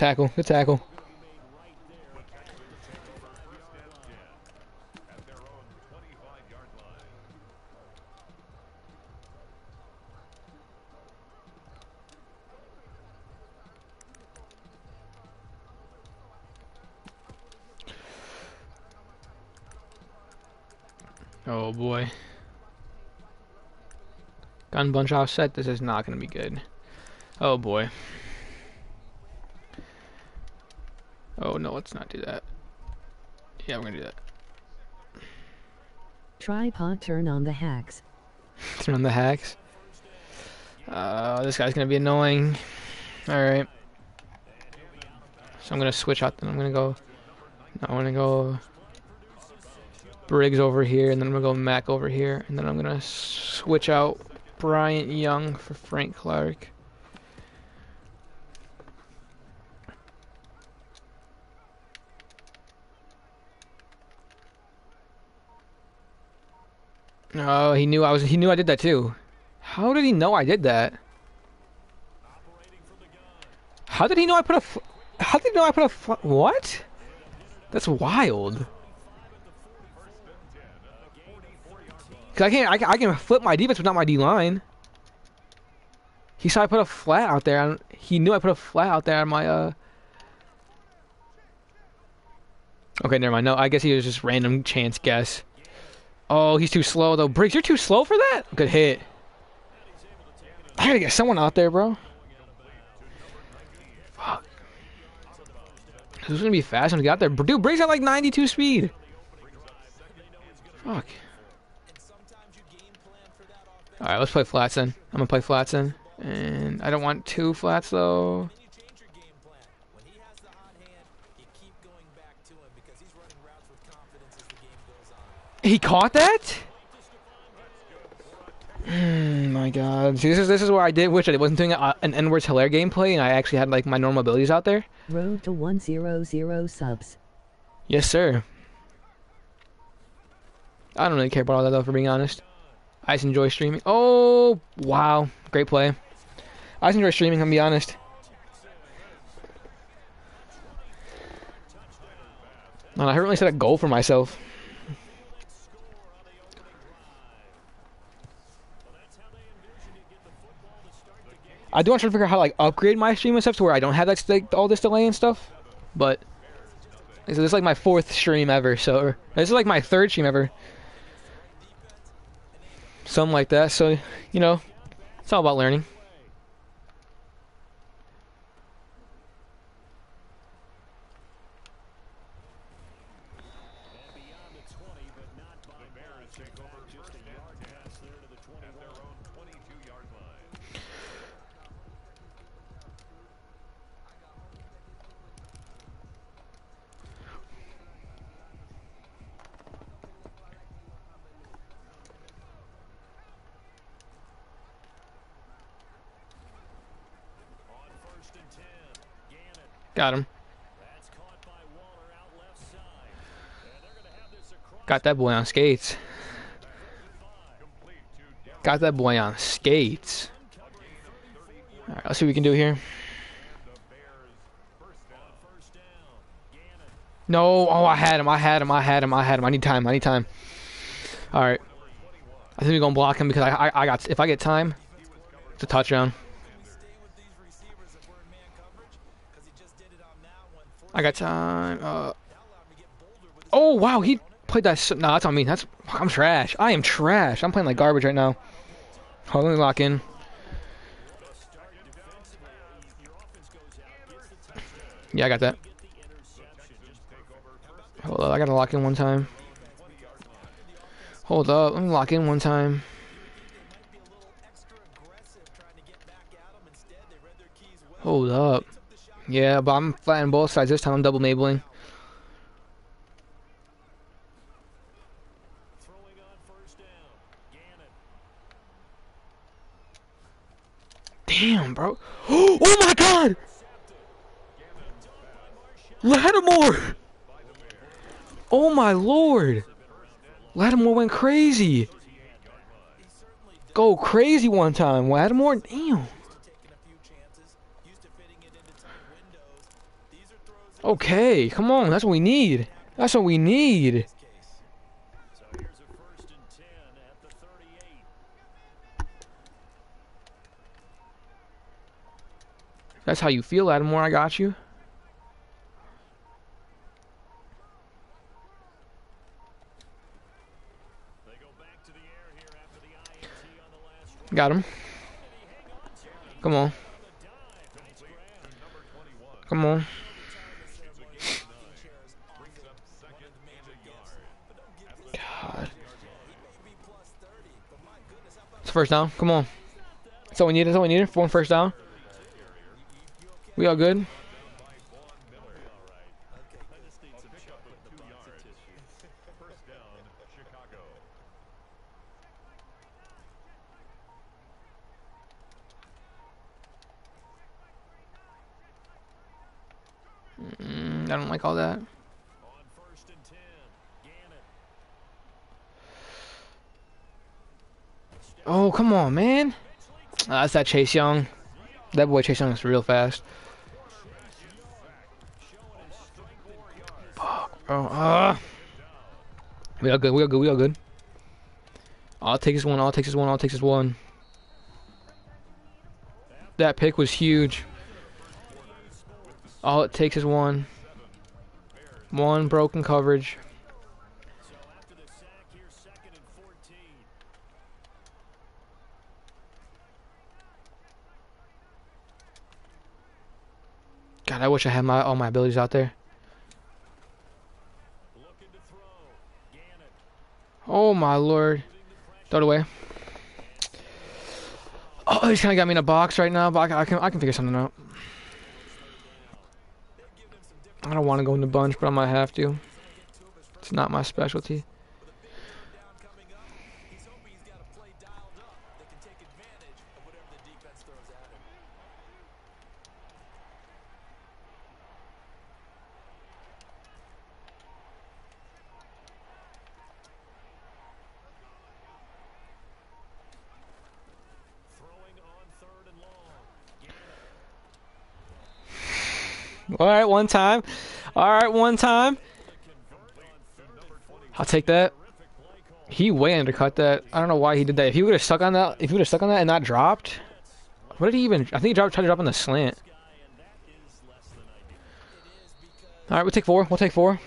Tackle, good tackle. At their own 25-yard line. Oh boy. Gun bunch offset. This is not gonna be good. Oh boy. Oh no, let's not do that. Yeah, we're gonna do that. Tripod turn on the hacks. Turn on the hacks. Uh, this guy's gonna be annoying. All right. So I'm gonna switch out. Then I'm gonna go. I'm gonna go. Briggs over here, and then I'm gonna go Mac over here, and then I'm gonna switch out Bryant Young for Frank Clark. Oh, he knew I was. He knew I did that too. How did he know I did that? How did he know I put a? How did he know I put a? What? That's wild. Cause I can't. I can, I can flip my defense, but not my D line. He saw I put a flat out there. On, he knew I put a flat out there on my. uh... Okay, never mind. No, I guess he was just random chance guess. Oh, he's too slow though. Briggs, you're too slow for that. Good hit. I gotta get someone out there, bro. Fuck. This is gonna be fast when he got there. Dude, Briggs at like 92 speed. Fuck. And sometimes you game plan for that offense, All right, let's play flats then. I'm gonna play flats then, and I don't want two flats though. then you change your game plan. When he has the hot hand, you keep going back to him because he's running routes with confidence as the game goes on. He caught that? Oh my god. See, this is this is where I did wish I wasn't doing a, an Edwards Helaire gameplay and I actually had like my normal abilities out there. Road to 100 subs. Yes, sir. I don't really care about all that though, for being honest. I just enjoy streaming. Oh, wow. Great play. I just enjoy streaming, I'm gonna be honest. Man, I haven't really set a goal for myself. I do want to figure out how to like upgrade my stream and stuff to where I don't have like, like all this delay and stuff. But This is like my fourth stream ever, so this is like my third stream ever. Something like that. So, you know, it's all about learning. And beyond the 20, but not by much. In fact, just a yard pass there to the 21. At their own 22-yard line. On first and 10, Gannon. Got him. That's caught by Waller out left side. And they're going to have this him. Got that boy on skates. To. Got that boy on skates. Alright, let's see what we can do here. No, oh, I had him, I had him, I had him, I had him. I need time, I need time. Alright. I think we're gonna block him because I, I, I got, if I get time, it's a touchdown. I got time. Uh, oh, wow, he played that. s- No, that's on me. That's, I'm trash. I am trash. I'm playing like garbage right now. Hold on, lock in. Yeah, I got that. Hold up, I gotta lock in one time. Hold up, let me lock in one time. Hold up. Yeah, but I'm flatting both sides this time. I'm double mabling. Damn, bro. Oh my god! Lattimore! Oh my lord! Lattimore went crazy. Go crazy one time, Lattimore. Damn. Taking a few chances, used to fitting it into tight windows. These are throws in Okay, come on. That's what we need. That's what we need. this case. So here's a first and 10 at the 38. That's how you feel, Lattimore. I got you. Got him. Come on. Come on. It's first down. Come on. That's all we needed. We needed. One first down. We all good. First down, Chicago. Mm, I don't like all that. On first and 10, Gannon. Oh, come on, man. That's that Chase Young. That boy Chase Young is real fast. Fuck, bro. Ah. We all good. We all good. We all good. All takes is one. All takes is one. All takes is one. That pick was huge. All it takes is one. One broken coverage. So after the sack, here's second and 14. God, I wish I had my all my abilities out there. Oh my lord. Throw it away. Oh, he's kind of got me in a box right now, but I, I can I can figure something out. I don't want to go in the bunch, but I might have to. It's not my specialty. Down coming up, he's hoping he's got a play dialed up that can take advantage of whatever the defense throws at him. Throwing on third and long. Gannon. All right, one time. All right, one time. I'll take that. He way undercut that. I don't know why he did that. If he would have stuck on that, if he would have stuck on that and not dropped, what did he even? I think he dropped, tried to drop on the slant. All right, we'll take four. We'll take four.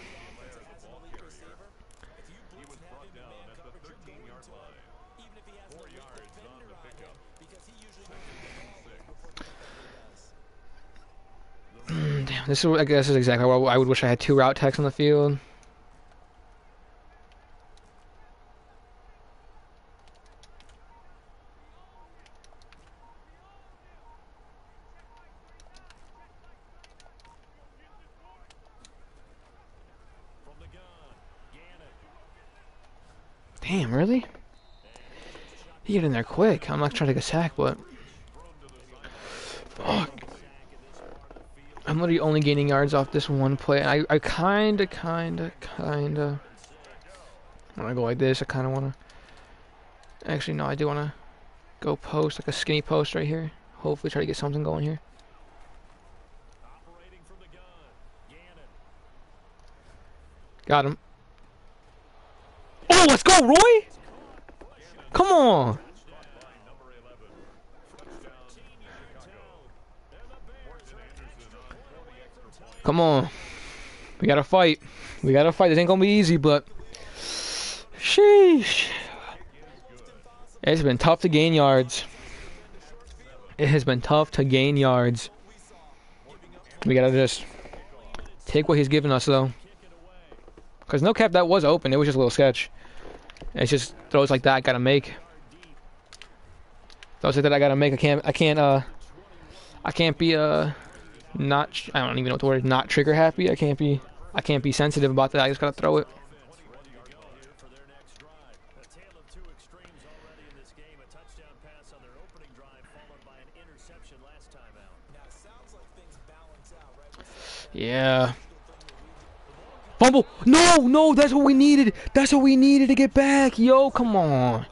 Mm, Damn, this is I guess is exactly why I would wish I had two route techs on the field. Damn, really? He get in there quick. I'm not trying to take a sack, but I'm literally only gaining yards off this one play. And I, I kinda, kinda, kinda. When I go like this, I kinda wanna. Actually, no, I do wanna go post like a skinny post right here. Hopefully, try to get something going here. Operating from the gun, Gannon. Got him. Oh, let's go, Roy! Come on. Come on. We gotta fight. We gotta fight. This ain't gonna be easy, but. Sheesh. It's been tough to gain yards. It has been tough to gain yards. We gotta just take what he's giving us, though. Because no cap, that was open. It was just a little sketch. It's just throws like that I gotta make. Throws like that I gotta make. I can't. I can't. Uh. I can't be uh. Not. I don't even know what the word. is, Not trigger happy. I can't be. I can't be sensitive about that. I just gotta throw it. Yeah. Fumble. No, no. That's what we needed. That's what we needed to get back. Yo, come on.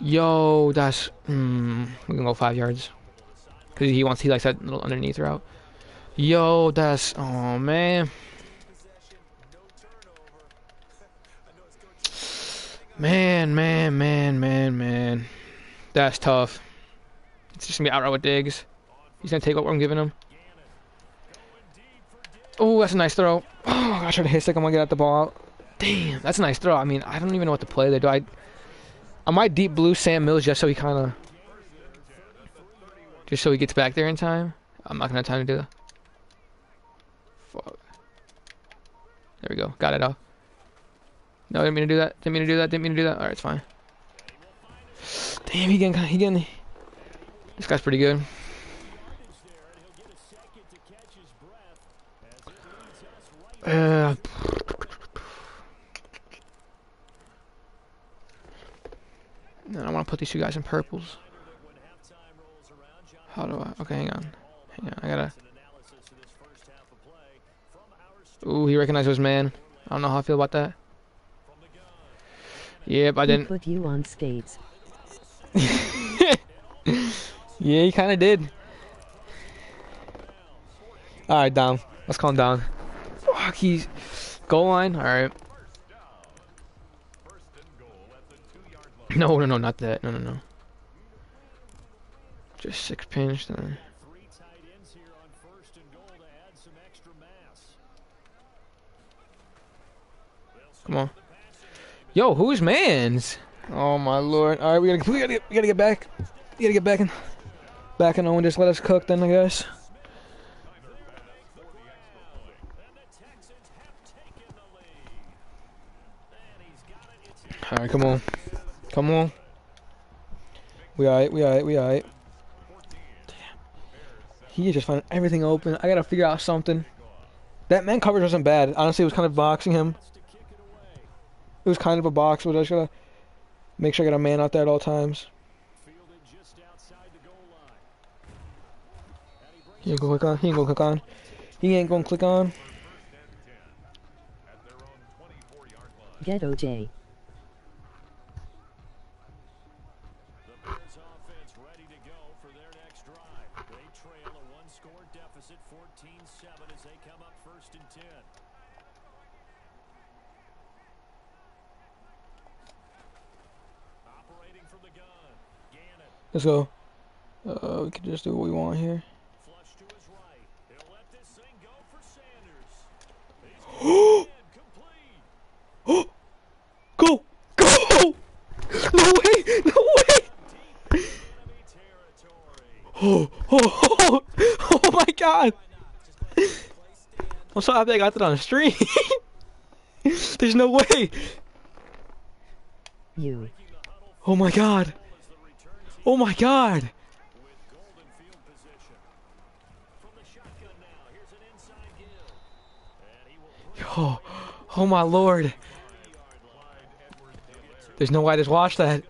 Yo, that's. Mm, we can go five yards. Cause he wants. He likes that little underneath route. Yo, that's. Oh man. Man, man, man, man, man. That's tough. It's just gonna be outright with Diggs. He's gonna take what I'm giving him. Oh, that's a nice throw. Oh, I tried to hit stick. I'm gonna get at the ball. Damn, that's a nice throw. I mean, I don't even know what to play there. Do I? I might deep blue Sam Mills just so he kind of, just so he gets back there in time. I'm not gonna have time to do that. Fuck. There we go. Got it off. No, I didn't mean to do that. Didn't mean to do that. Didn't mean to do that. All right, it's fine. Damn, he getting, he getting. This guy's pretty good. Uh, I want to put these two guys in purples. How do I? Okay, hang on. Hang on. I gotta. Ooh, he recognized his man. I don't know how I feel about that. Yep, I didn't. put you on skates? Yeah, he kind of did. All right, down. Let's calm down. Fuck, he's goal line. All right. No, no, no, not that. No, no, no. Just six pinch. Then. Three tight ends here on first and goal to add some extra mass. Come on. Yo, who's man's? Oh my lord! All right, we gotta, we gotta, we gotta get back. We gotta get back in, back in. Owen, just let us cook then, I guess. All right, come on, come on. We alright, we alright, we alright. He is just finding everything open. I gotta figure out something. That man coverage wasn't bad. Honestly, it was kind of boxing him. It was kind of a box, but I just gotta make sure I got a man out there at all times. He ain't gonna click on. He ain't gonna click on. He ain't gonna click on. Get OJ. Let's go. Uh, we can just do what we want here. Go! Go! No way! No way! Oh, oh, oh, oh my god! I'm so happy I got that on the stream! There's no way! You. Oh my god! Oh my god. Oh, oh my lord. There's no way I just that.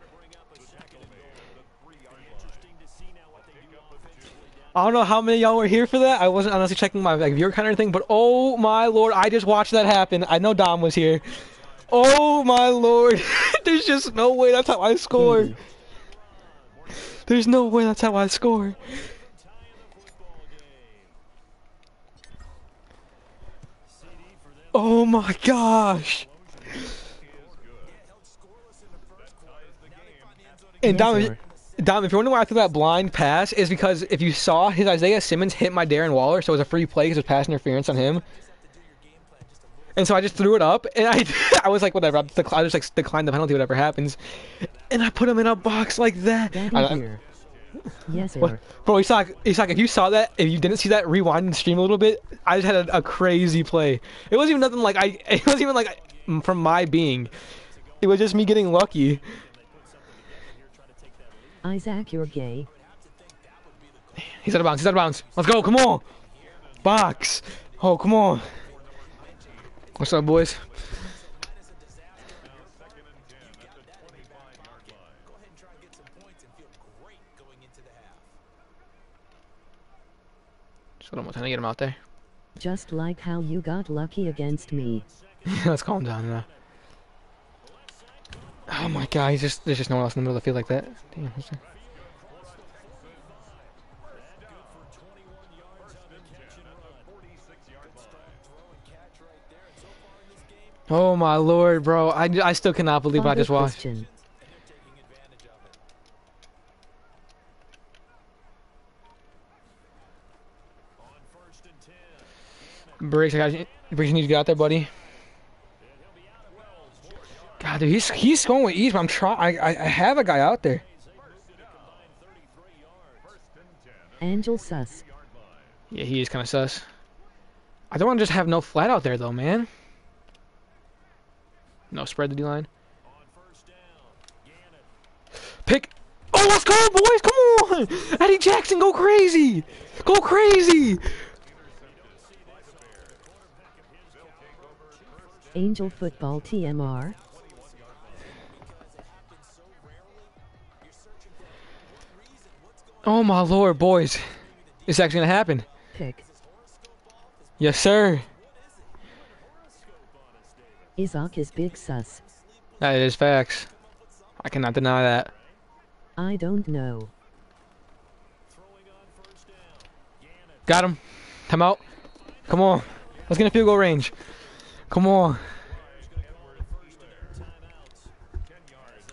I don't know how many y'all were here for that. I wasn't honestly checking my like, viewer count or anything, but oh my lord, I just watched that happen. I know Dom was here. Oh my lord. There's just no way that's how I score. Hmm. There's no way that's how I score. Oh my gosh. And Dom. Dom, if you're wondering why I threw that blind pass, is because if you saw his Isaiah Simmons hit my Darren Waller, so it was a free play because it was pass interference on him. And so I just threw it up, and I I was like, whatever, dec- I'll just like decline the penalty, whatever happens. And I put him in a box like that. I- I-. Yes, sir. Bro, Isak, Isak, if you saw that, if you didn't see that, rewind the stream a little bit. I just had a, a crazy play. It wasn't even nothing like I. It wasn't even like mm, from my being. It was just me getting lucky. Isaac, you're gay. He's out of bounds. He's out of bounds. Let's go. Come on. Box. Oh, come on. What's up, boys? Second and 10 at the 25-yard line. Go ahead and try and get some points and feel great going into the half. Just what I'm trying to get him out there. Just like how you got lucky against me. Let's calm down now. Oh my god, he's just there's just no one else in the middle of the field like that. Damn. Oh my lord, bro. I, I still cannot believe what I just watched. Christian. Briggs, I got Briggs, you need to get out there, buddy. God, dude, he's he's going with ease, but I'm trying. I, I I have a guy out there. Angel Sus. Yeah, he is kind of sus. I don't want to just have no flat out there though, man. No spread the D line. Pick. Oh, let's go, boys! Come on, Eddie Jackson, go crazy, go crazy. Angel Football TMR. Oh my lord, boys, it's actually gonna happen. Pick. Yes, sir. Isaac is big sus. That is facts. I cannot deny that. I don't know. Got him. Come out. Come on. Let's get a field goal range. Come on.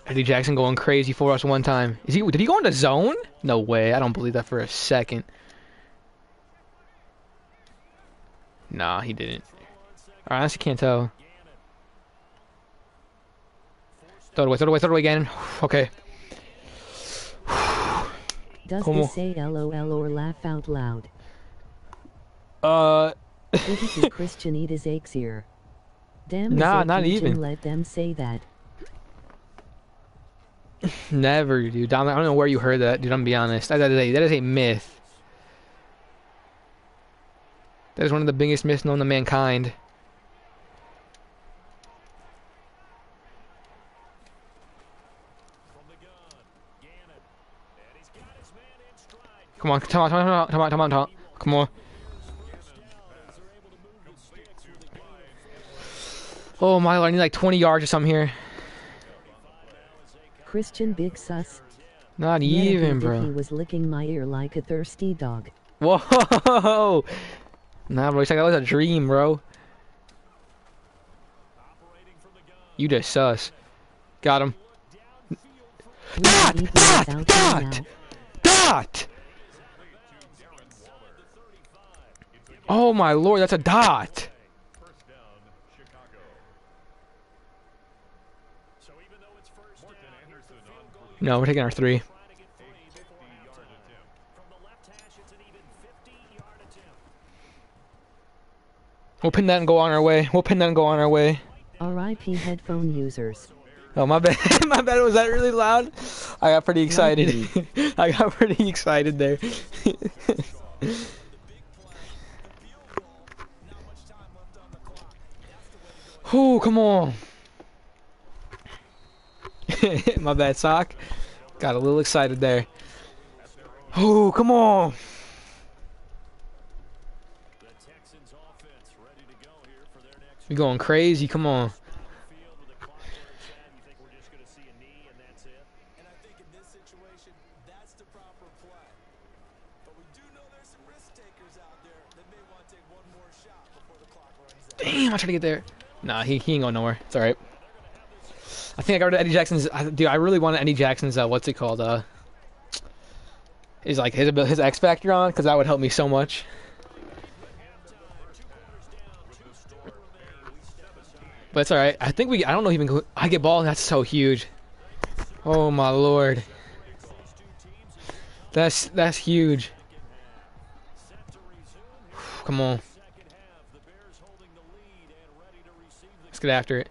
Eddie Jackson going crazy for us one time. Is he? Did he go into zone? No way. I don't believe that for a second. Nah, he didn't. I honestly can't tell. Throw it away. Throw it away. Throw it away again. Okay. Does Como? this say LOL or laugh out loud? Uh. This is Christian eat his aches here. Damn Nah, not even. let them say that. Never, dude. I don't know where you heard that, dude. I'm gonna be honest. That, is a, that is a myth. That is one of the biggest myths known to mankind. Come on, come on, come on, come on, come on, come on, come on. Oh my lord, I need like 20 yards or something here. Christian big sus. Not even, did He was licking my ear like a thirsty dog. Whoa! Nah, bro, it's like that was a dream, bro. You just sus. Got him. Dot! Dot! Dot! Dot! Oh my lord, that's a dot. No, we're taking our three. We'll pin that and go on our way. We'll pin that and go on our way. R.I.P. headphone users. Oh my bad, my bad. Was that really loud? I got pretty excited. I got pretty excited there. Whew, come on. my bad, sock. Got a little excited there. Oh, come on. We going crazy. Come on. Damn, I tried to get there. Nah, he, he ain't going nowhere. It's alright. I think I got rid of Eddie Jackson's. I, dude, I really want Eddie Jackson's. Uh, what's it called? Uh, is like his his X Factor on because that would help me so much. But it's alright. I think we. I don't know even. I get ball. That's so huge. Oh my lord. That's that's huge. Come on. Second half, the Bears holding the lead and ready to receive the Let's get after it.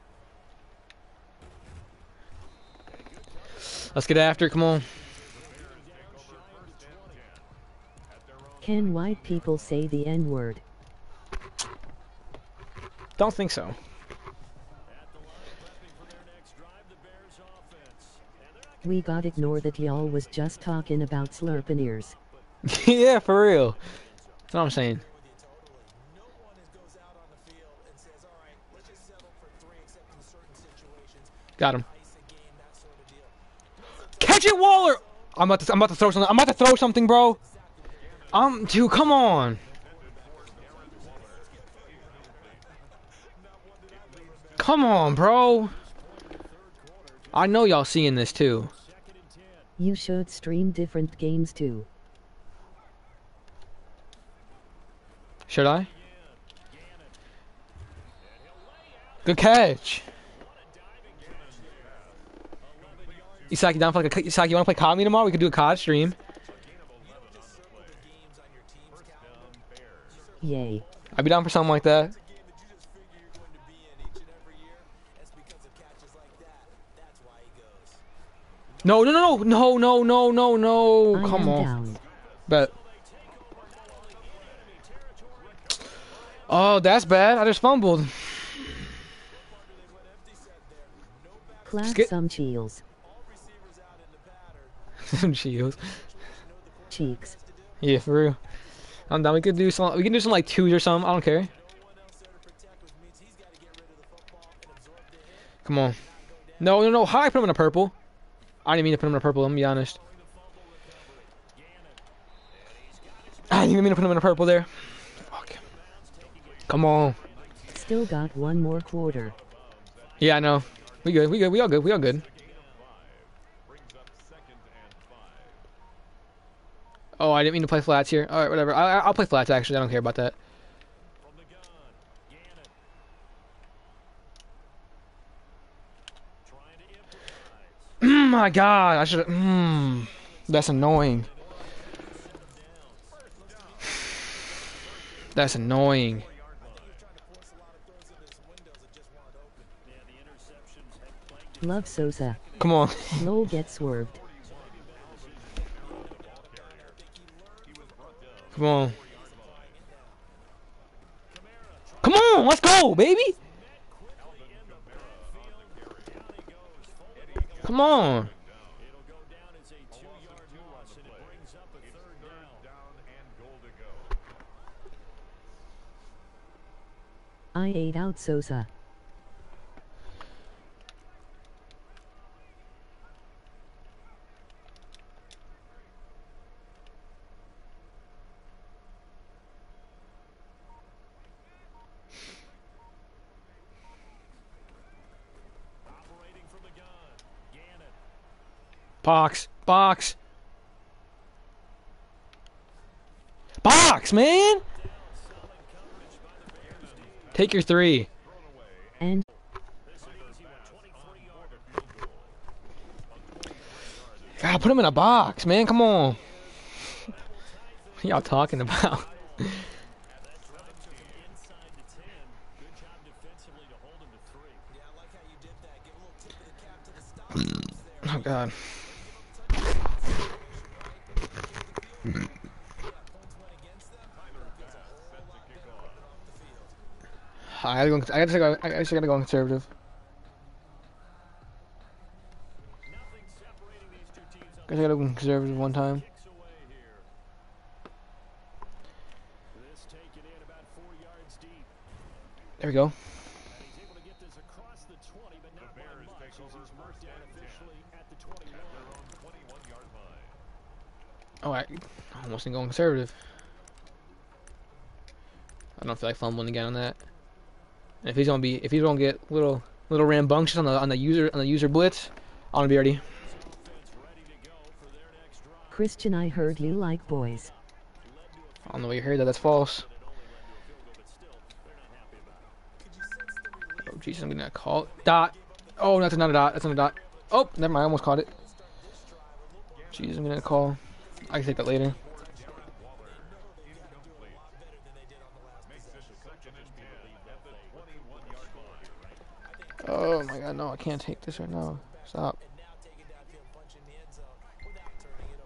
Let's get after it. Come on. Can white people say the N word? Don't think so. at the line, prepping for their next drive. The Bears offense, and they're not We got ignore that y'all was just talking about slurping ears. yeah, for real. That's what I'm saying. with you totally. No one is, goes out on the field and says, all right, let's just settle for three, except in certain situations. Got him. Ice a game, that sort of deal. Catch it, Waller. I'm about to. I'm about to throw something. I'm about to throw something, bro. Um, dude, come on. Come on, bro. I know y'all seeing this too. You should stream different games too. Should I? Good catch. Isaki, down for like a Isaki, you want to play COD me tomorrow? We could do a COD stream. Yay. I'd be down for something like that. Game that you just figure you're going to be in each and every year. That's because of catches like that. That's why he goes. No, no, no, no, no, no, no, no, no. Come on. down. But. Oh, that's bad. I just fumbled. Clap some cheels. Some shields. Cheeks. Yeah, for real. I'm down. We could do some. We can do some like twos or something. I don't care. Come on. No, no, no. How I put him in a purple? I didn't mean to put him in a purple. I'm gonna be honest. I didn't even mean to put him in a purple there. Fuck. Come on. Still got one more quarter. Yeah, I know. We good. We good. We all good. We all good. Oh, I didn't mean to play flats here. All right, whatever. I, I- I'll play flats. Actually, I don't care about that. from the gun. Gannon trying to improvise. Oh my god, I should. Mm, that's annoying. That's annoying. Yeah, the interceptions have plagued Love Sosa. Come on. Lowell gets swerved. Come on. Come on, let's go, baby. Come on. I ate out as a two-yard loss, and it brings up a third down. Down and goal to go. I ate out Sosa. Operating from the gun. Gannon Box. Box. Box, man. Take your three. And God, put him in a box, man. Come on. What y'all talking about? Inside the 10. Good job defensively to hold him to three. Yeah, I like how you did that. Give a little tip of the cap to the stop there. Oh God. Points went against them. Gets a whole lot better off the field. I gotta go. I gotta go. I actually gotta go conservative. I gotta go conservative one time. There we go. And he's able to get this across the 20, but not by Bears much. take as over he's marked first down and 10. officially at the 21. At their own 21-yard line. Oh, I almost didn't go conservative. I don't feel like fumbling again on that. And if he's gonna be, if he's gonna get little, little rambunctious on the on the user on the user blitz, I'm gonna be ready. Offense ready to go for their next drive. Christian, I heard you like boys. I don't know what you heard that. That's false. Oh Jesus, I'm gonna call. Dot. Oh, that's another dot. That's another dot. Oh, never mind. I almost caught it. Jesus, I'm gonna call. I can take that later. Makes this a second and 10 at the 21-yard line. Oh my God, no, I can't take this right now. Stop. And now taking downfield punch in the end zone without turning it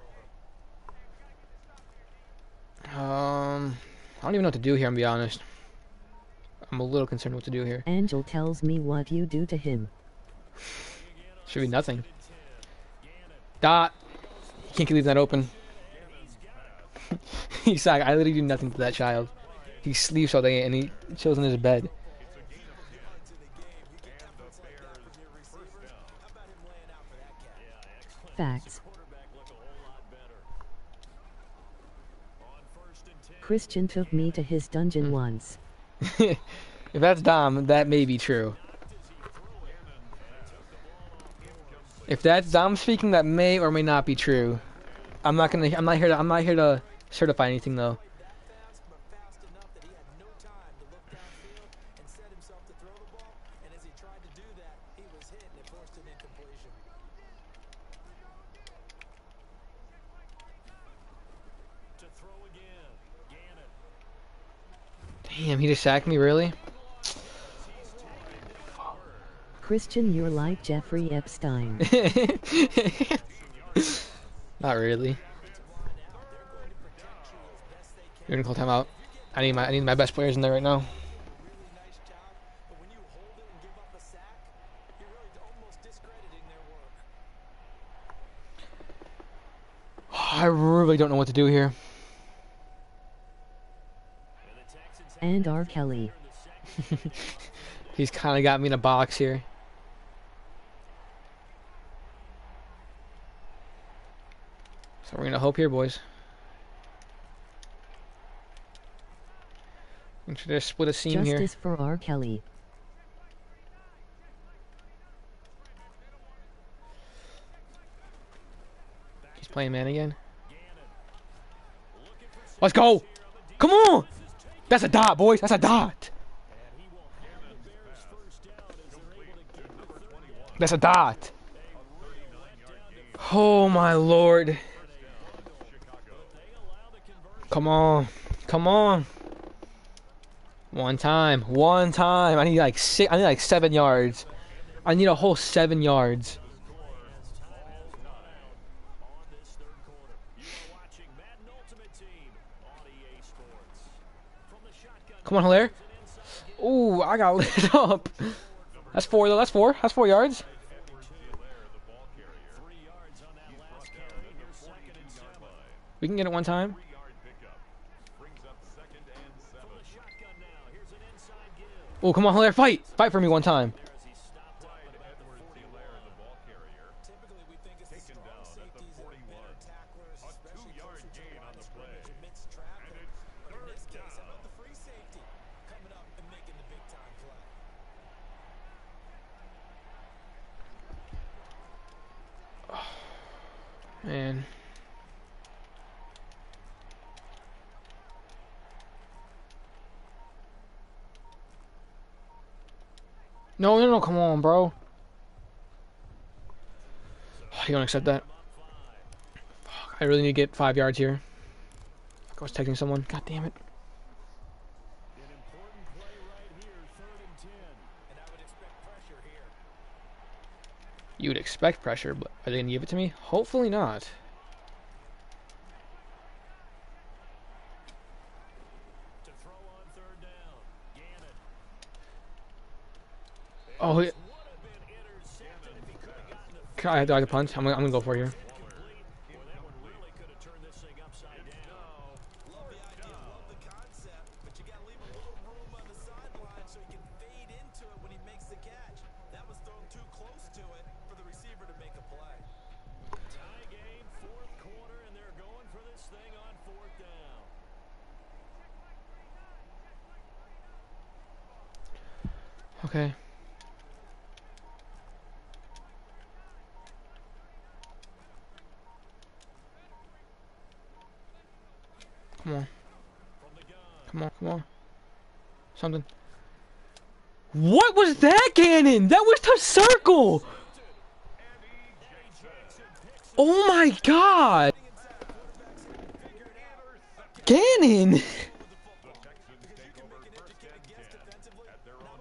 over. Um, I don't even know what to do here. I'm be honest. I'm a little concerned what to do here. Angel tells me what you do to him. Should be nothing. Dot. You can't keep leaving that open. He's like, I literally do nothing to that child. He sleeps all day and he chills in his bed. Facts. Quarterback look a whole lot better. On first and 10. Christian took me to his dungeon once. if that's Dom, that may be true. If that's Dom speaking, that may or may not be true. I'm not gonna. I'm not here to. I'm not here to certify anything though. Fast, but fast enough that he had no time to look downfield and set himself to throw the ball. And as he tried to do that, he was hit and it forced an incompletion. To throw again. Gannon. Damn, he just sacked me. Really? Christian, you're like Jeffrey Epstein. not really. You're gonna call timeout. I need my. I need my best players in there right now. Really nice job. But when you hold it and give up a sack, you're really almost discrediting their work. I really don't know what to do here. And the Texans have and R. Kelly. He's kind of got me in a box here. So we're gonna hope here, boys. Should just split a seam here. Justice for R. Kelly. He's playing man again. Let's go! Come on! That's a dot, boys. That's a dot. That's a dot. Oh my lord. Come on. Come on. One time. One time. I need like six I need like seven yards. I need a whole seven yards. Come on, Helaire. Ooh, I got lit up. That's four though. That's four. That's four yards. We can get it one time. Oh, come on, Helaire. Fight. Fight for me one time. As he stopped up at about the Edwards 41. Helaire, the ball carrier. Typically, we think it's the Taken strong down at the safeties and 41. better tacklers, A especially two-yard closer to gain the on line the of play. scrimmage amidst traffic. And it's But in this third case, how down. about the free safety coming up and making the big time play? Man. No, no, no, come on, bro. You don't accept that? I really need to get five yards here. I was texting someone. God damn it. Would expect pressure here. You would expect pressure, but are they gonna give it to me? Hopefully not. To throw on third down. Gannon. Oh, he- Would have been intercepted if he could have gotten Oh, the Can I have to punch? I'm I'm gonna go for it here. To circle! Oh my god! Gannon! The Texans take over first and 10 at their own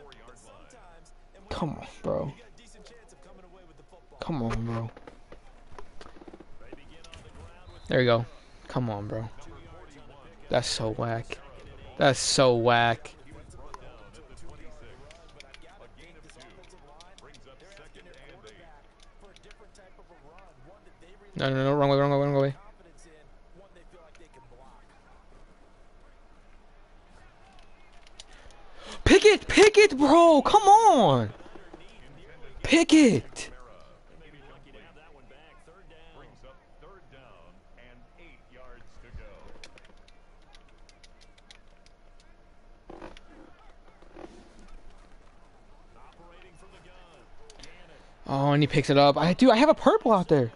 24-yard line. Come on, bro. The. Come on, bro. There you go. Come on, bro. That's so whack. That's so whack. For a different type of a run, one that they really No, no, no, wrong way, wrong way, wrong way. confidence in, one they feel like they can block. Pick it, pick it, bro. Come on. Pick it. Lucky to have that one back. Third down. Brings up third down and eight yards to go. Operating from the gun. Gannon. Oh, and he picks it up. I do. I have a purple out there.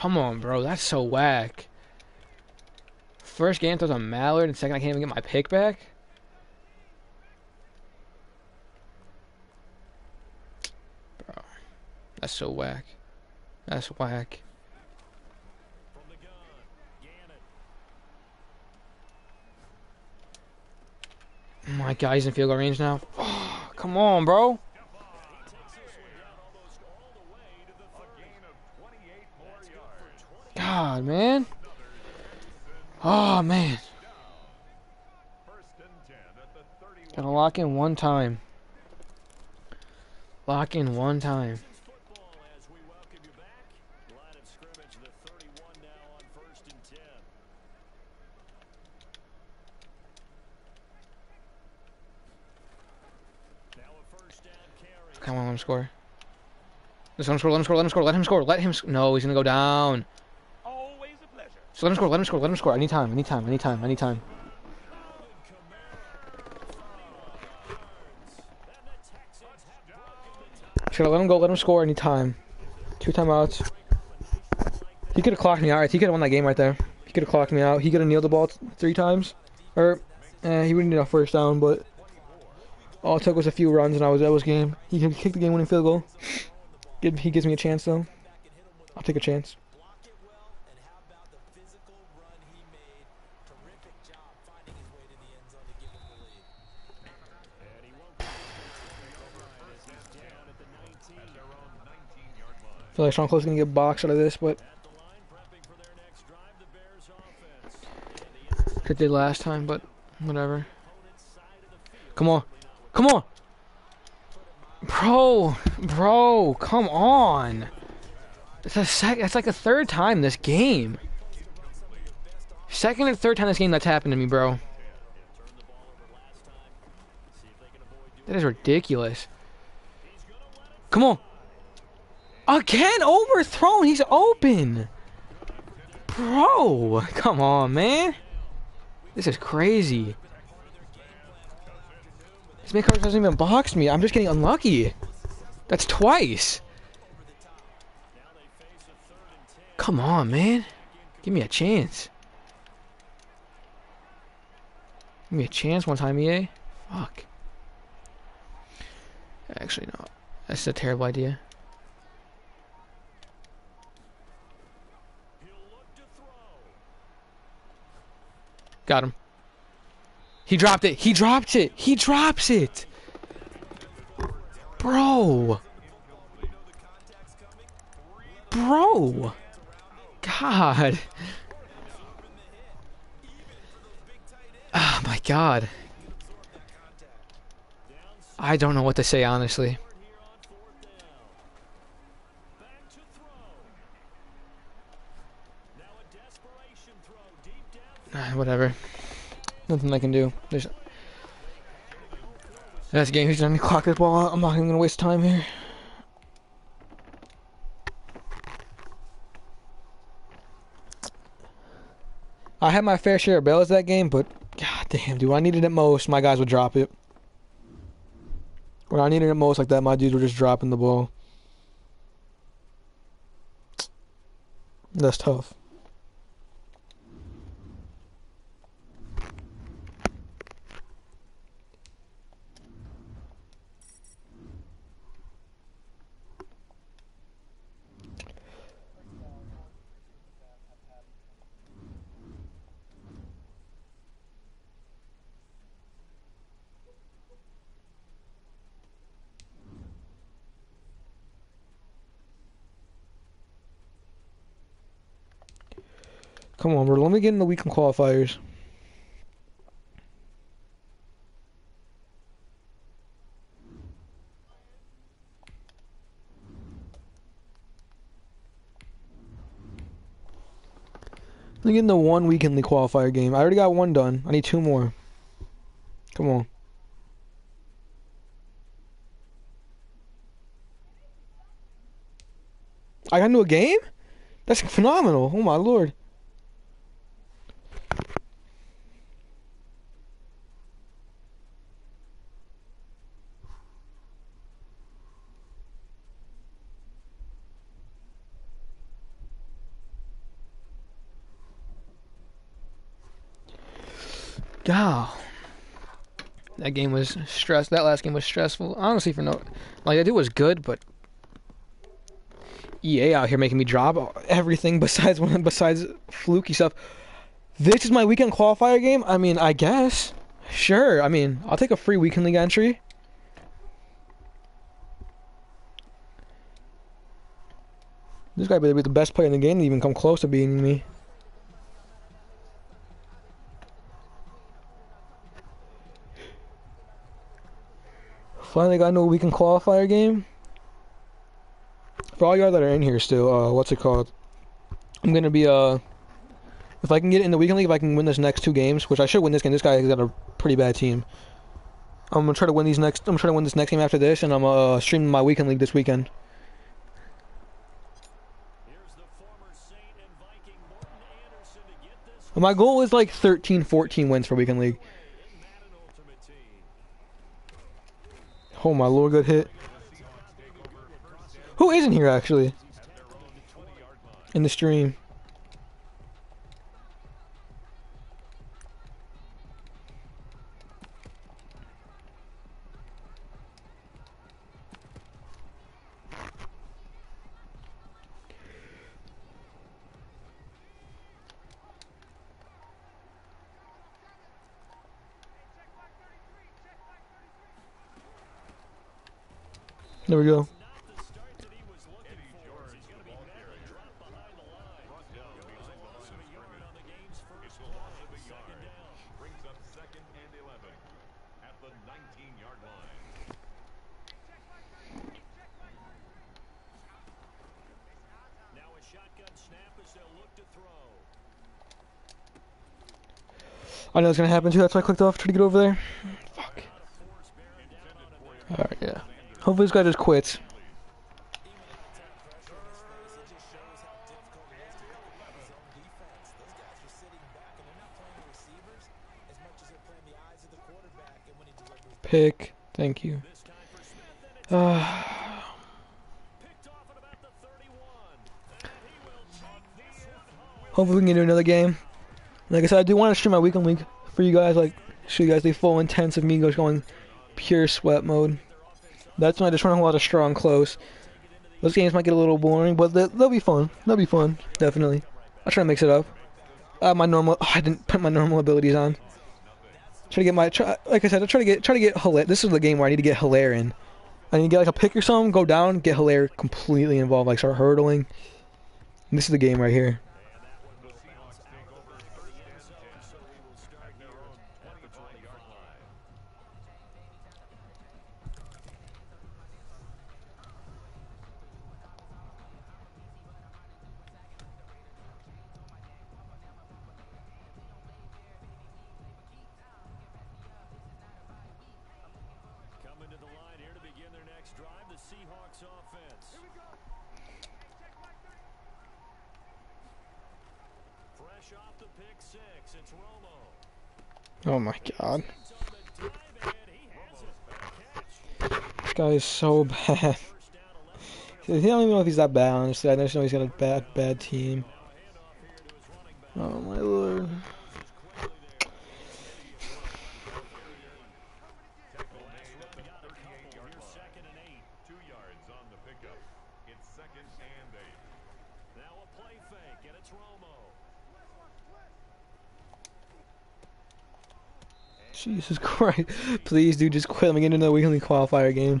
Come on, bro. That's so whack. First game throws a mallard, and second I can't even get my pick back. Bro, that's so whack. That's whack. Oh my he's in field goal range now. come on, bro. God, man. Oh man. First and 10 at the 31. Gotta lock in one time. Lock in one time. Texans football as we welcome you back. Line of scrimmage, the 31 now on first and 10. Now a first down carry. Come on, let him score. Let him score. Let him score. Let him score. Let him score. Let him. Sc- no, he's gonna go down. So let him score. Let him score. Let him score. I need time. I need time. I need time. I need time. Should I let him go? Let him score. I need time. Two timeouts. He could have clocked me out. He could have won that game right there. He could have clocked me out. He could have kneeled the ball three times. Or, eh, he wouldn't need a first down, but all it took was a few runs and I was that was game. He could kick the game winning field goal. He gives me a chance though. I'll take a chance. Block it well, and how about the physical run he made? Terrific job finding his way to the end zone to give him the lead. And he won't get this one as he's down at the 19. At their own 19-yard line. I feel like Sean Close gonna get boxed out of this, but At the line, prepping for their next drive, the Bears offense. And the interception it did last time. But whatever. Come on, come on, bro, bro, come on. It's a sec. It's like a third time this game. Second or third time this game that's happened to me, bro. They That is ridiculous. Come on. Again, overthrown. He's open. Bro, come on, man. This is crazy. This man doesn't even box me. I'm just getting unlucky. That's twice. Now they face a third and 10. Come on, man. Give me a chance. Give me a chance one time, EA. Fuck. Actually, no. That's a terrible idea. Got him. He dropped it. He dropped it. He drops it. Bro. Bro. God. Oh my god. I don't know what to say honestly. Ah, whatever. Nothing I can do. There's. That's game. Who's gonna clock this ball out? I'm not even gonna waste time here. I had my fair share of bails that game, but god damn, dude, I needed it most, my guys would drop it. When I needed it most like that, my dudes were just dropping the ball. That's tough. Come on, bro. Let me get in the weekend qualifiers. In the one weekendly qualifier game. I already got one done. I need two more. Come on. I got into a game? That's phenomenal. Oh my lord. God. That game was stress. That last game was stressful. Honestly, for no, like that dude was good, but EA out here making me drop everything besides one besides fluky stuff. This is my weekend qualifier game. I mean, I guess. Sure. I mean, I'll take a free weekend league entry. This guy better be the best player in the game to even come close to beating me. Finally got into a weekend qualifier game. For all y'all that are in here still, uh, what's it called? I'm gonna be uh, if I can get in the weekend league, if I can win this next two games, which I should win this game. This guy has got a pretty bad team. I'm gonna try to win these next. I'm trying to win this next game after this, and I'm uh streaming my weekend league this weekend. My goal is like 13, 14 wins for weekend league. in Madden Ultimate Team. Oh my lord, good hit. Who isn't here actually? In the stream. Look to throw. I know it's gonna happen too. That's why I clicked off trying to get over there. Fuck. Out of force bearing down on him there. Alright, yeah. Hopefully this guy just quits. Pick. Thank you. Uh, picked off at about the 31. And he will take this one home. hopefully we can do another game. Like I said, I do want to stream my weekend week for you guys. Like, show you guys the full intense of me going pure sweat mode. That's why I just run a lot of strong close. Those games might get a little boring, but they- they'll be fun. They'll be fun, definitely. I'll try to mix it up. Uh, my normal. Oh, I didn't put my normal abilities on. Try to get my. Try, like I said, I try to get try to get Helaire. This is the game where I need to get Helaire in. I need to get like a pick or something, go down, get Helaire completely involved, like start hurdling. And this is the game right here. Is so bad. First down, 11. I don't even know if he's that bad. Honestly, I just know he's got a bad, bad team. Oh my lord. The. Jesus Christ. Please, dude, just quit. Let me get into another weekly qualifier game.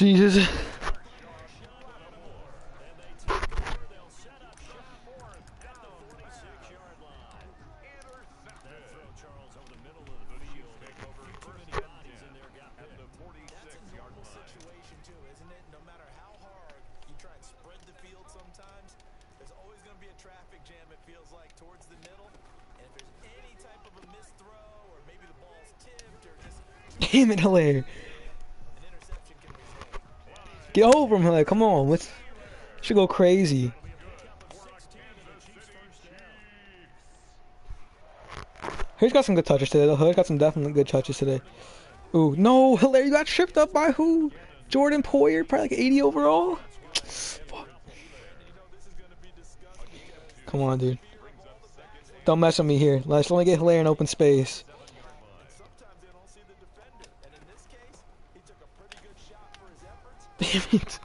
just Damn it, Helaire. Come on. Let's. Should go crazy. He's got some good touches today, though. He's got some definitely good touches today. Ooh, no, Helaire, got tripped up by who? Jordan Poyer, probably like 80 overall? Fuck. Come on, dude. Don't mess with me here. Let's only get Helaire in open space. Damn it.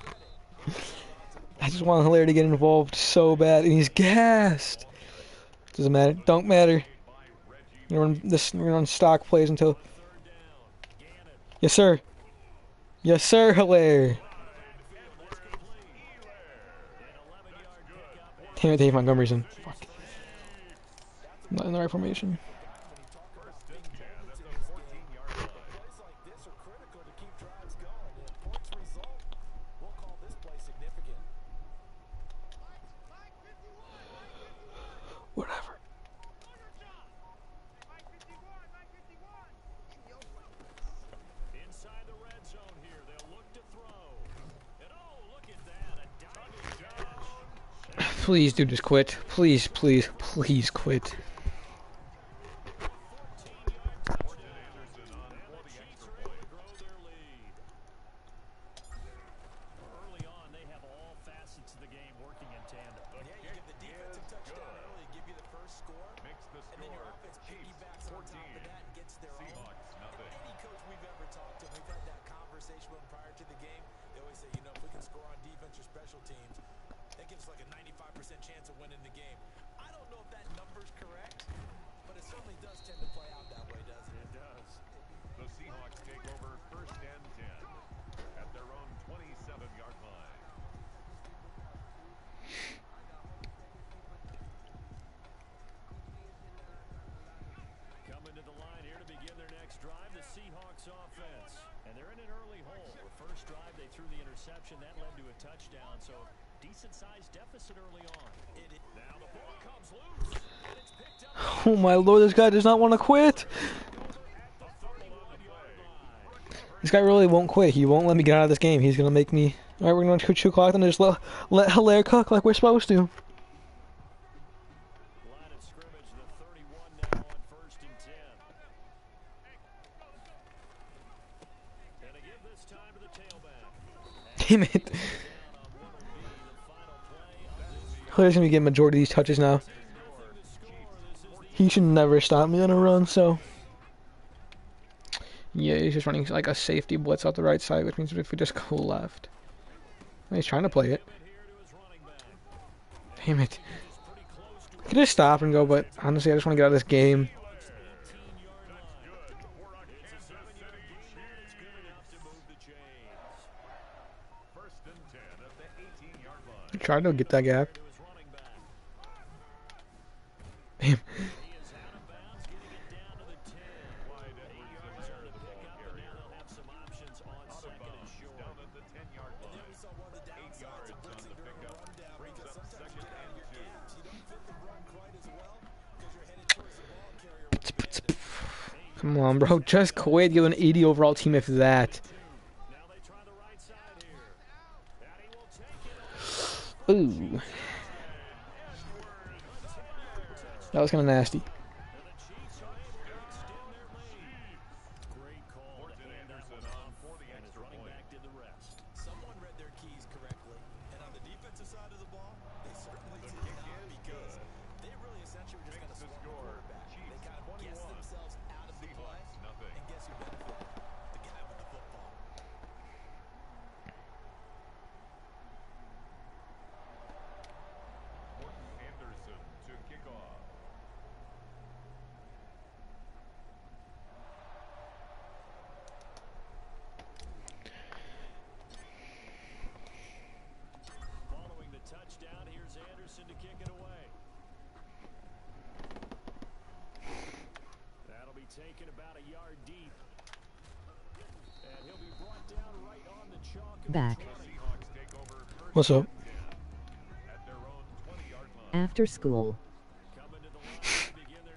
I just want Helaire to get involved so bad, and he's gassed. Doesn't matter. Don't matter. We're on this. On stock plays until. Yes, sir. Yes, sir, Helaire. Damn it, Dave Montgomery's in. Fuck. Not in the right formation. Plays like this are critical to keep drives going. And if points result, we'll call this play significant. Whatever. Inside the red zone here, they'll look to throw. And oh, look at that, a diving catch. Please, dude, just quit. Please, please, please quit. Chiefs are able to grow their lead. Early on, they have all facets of the game working in tandem. Yeah, you give the defensive touchdown early, give you the first score, Makes the and then your score offense Chiefs piggybacks on 14. top of that and gets their own. Seahawks nothing. Any coach we've ever talked to, we've had that conversation with them prior to the game. They always say, you know, if we can score on defense or special teams, that gives us like a 95% chance of winning the game. I don't know if that number's correct, but it certainly does tend to play out that way, doesn't it? It does. The Seahawks take over first and 10 at their own 27-yard line. Coming to the line here to begin their next drive, the Seahawks offense. And they're in an early hole. The first drive, they interception that led to a touchdown. So decent-sized deficit early on. Now the ball comes loose, and it's picked up Oh my lord, this guy does not want to quit. This guy really won't quit. He won't let me get out of this game. He's gonna make me. All right, we're gonna cook two o'clock, and just let let Helaire cook like we're supposed to. line of scrimmage, the 31 now on first and 10. And to give this time to the tailback. Damn it. Helaire's gonna be getting majority of these touches now. He should never stop me on a run. So. Yeah, he's just running like a safety blitz out the right side, which means if we just go left. He's trying to play it. Damn it. I could just stop and go, but honestly, I just want to get out of this game. First and 10 at the 18-yard line. Try to get that gap. Damn. Come on, bro. Just quit. You're an 80 overall team after that. Ooh. That was kind of nasty.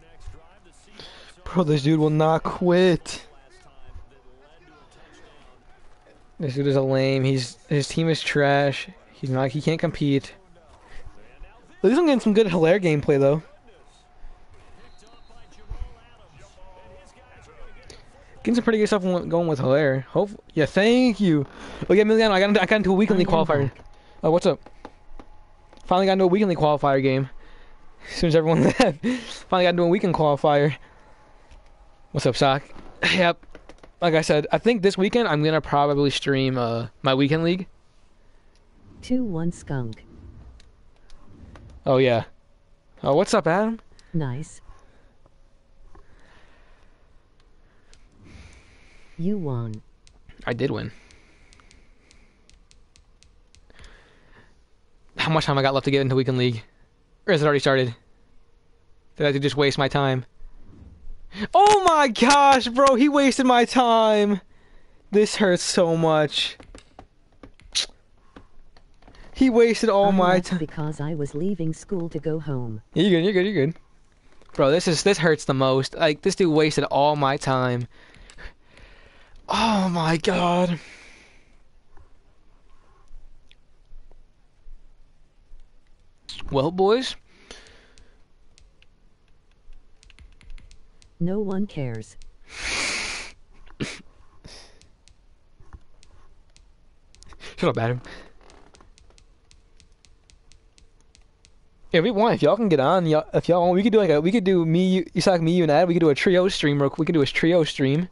Next drive. The Seahawks are Bro, this dude will not quit. last time that led to a touchdown. This dude is a lame. He's his team is trash. He's not. He can't compete. At least I'm getting some good Helaire gameplay though. Getting some pretty good stuff going going with Helaire. Hope. Yeah, thank you. Oh yeah, Emiliano, I got into, I got into a weekly I qualifier. back. Oh, what's up? Finally got into a weekly qualifier game. As soon as everyone left, finally got into a weekend qualifier. What's up, Sock? Yep. Like I said, I think this weekend I'm gonna probably stream uh my weekend league. 2 1 skunk. Oh yeah. Oh, what's up, Adam? Nice. You won. I did win. How much time I got left to get into weekend league? Or has it already started? Did I just waste my time? Oh my gosh, bro, he wasted my time. This hurts so much. He wasted all I my time. because I was leaving school to go home. You're good, you're good, you're good. Bro, this is this hurts the most. Like this dude wasted all my time. Oh my god. Well, boys, No one cares. shut up, Adam. Yeah, we want if y'all can get on. Y'all, if y'all want, we could do like a we could do me, you, Isak, me, you, and Ad. We could do a trio stream. Real, we could do a trio stream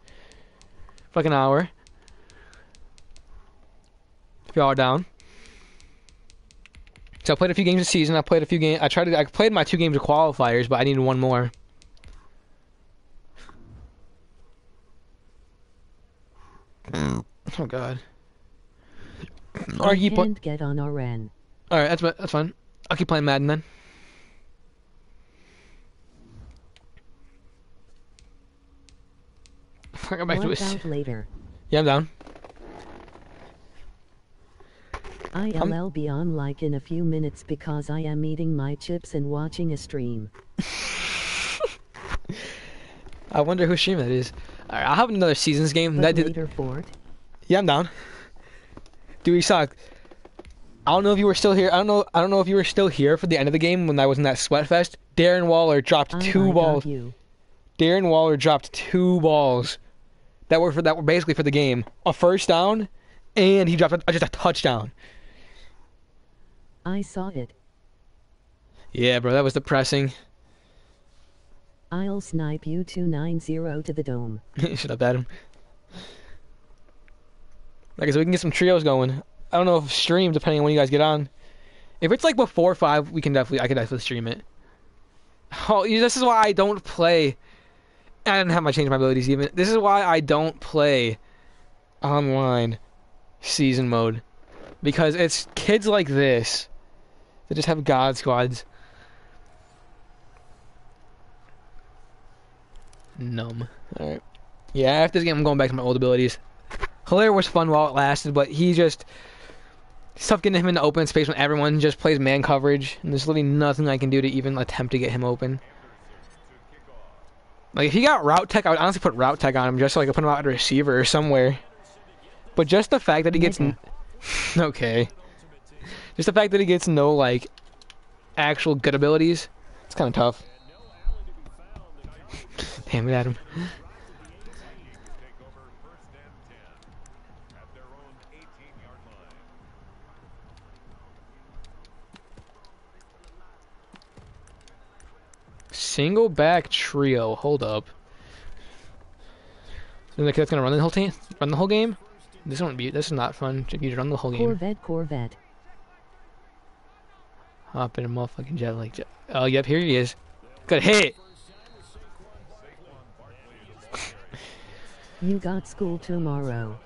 for like an hour. If y'all are down. So I played a few games this season. I played a few games. I tried to. I played my two games of qualifiers, but I needed one more. Oh God. Or I keep get on RN. All right, that's that's fine. I'll keep playing Madden then. I got back to Work it. out later. Yeah, I'm down. I'll be on like in a few minutes because I am eating my chips and watching a stream. I wonder whose stream that is. Alright, I'll have another seasons game. But That did, later Fort, yeah, I'm down. Dude, we suck. I don't know if you were still here. I don't know. I don't know if you were still here for the end of the game when I was in that sweat fest. Darren Waller dropped I, two I got balls. you. Darren Waller dropped two balls that were for that were basically for the game. A first down, and he dropped a, just a touchdown. I saw it. Yeah, bro, that was depressing. I'll snipe you 290 to the dome. Shut up, Adam. Like, so we can get some trios going. I don't know if stream depending on when you guys get on. If it's like before five, we can definitely I can definitely stream it. Oh, this is why I don't play. I didn't have my change my abilities even. This is why I don't play online season mode because it's kids like this that just have god squads. Numb. All right. Yeah, after this game, I'm going back to my old abilities. Helaire was fun while it lasted, but he just tough getting him into open space when everyone just plays man coverage, and there's literally nothing I can do to even attempt to get him open. Like if he got route tech, I would honestly put route tech on him just so I could put him out at receiver or somewhere. But just the fact that he gets okay, just the fact that he gets no like actual good abilities, it's kind of tough. Damn it, Adam. take over first and 10 at their own 18-yard line. Single back trio. Hold up. So the kid's gonna run the whole team, run the whole game. This won't be. This is not fun. You run the whole game, Corvette, Corvette. hop in a motherfucking jet like. Jet. Oh, yep, here he is. Good hit. You got school tomorrow.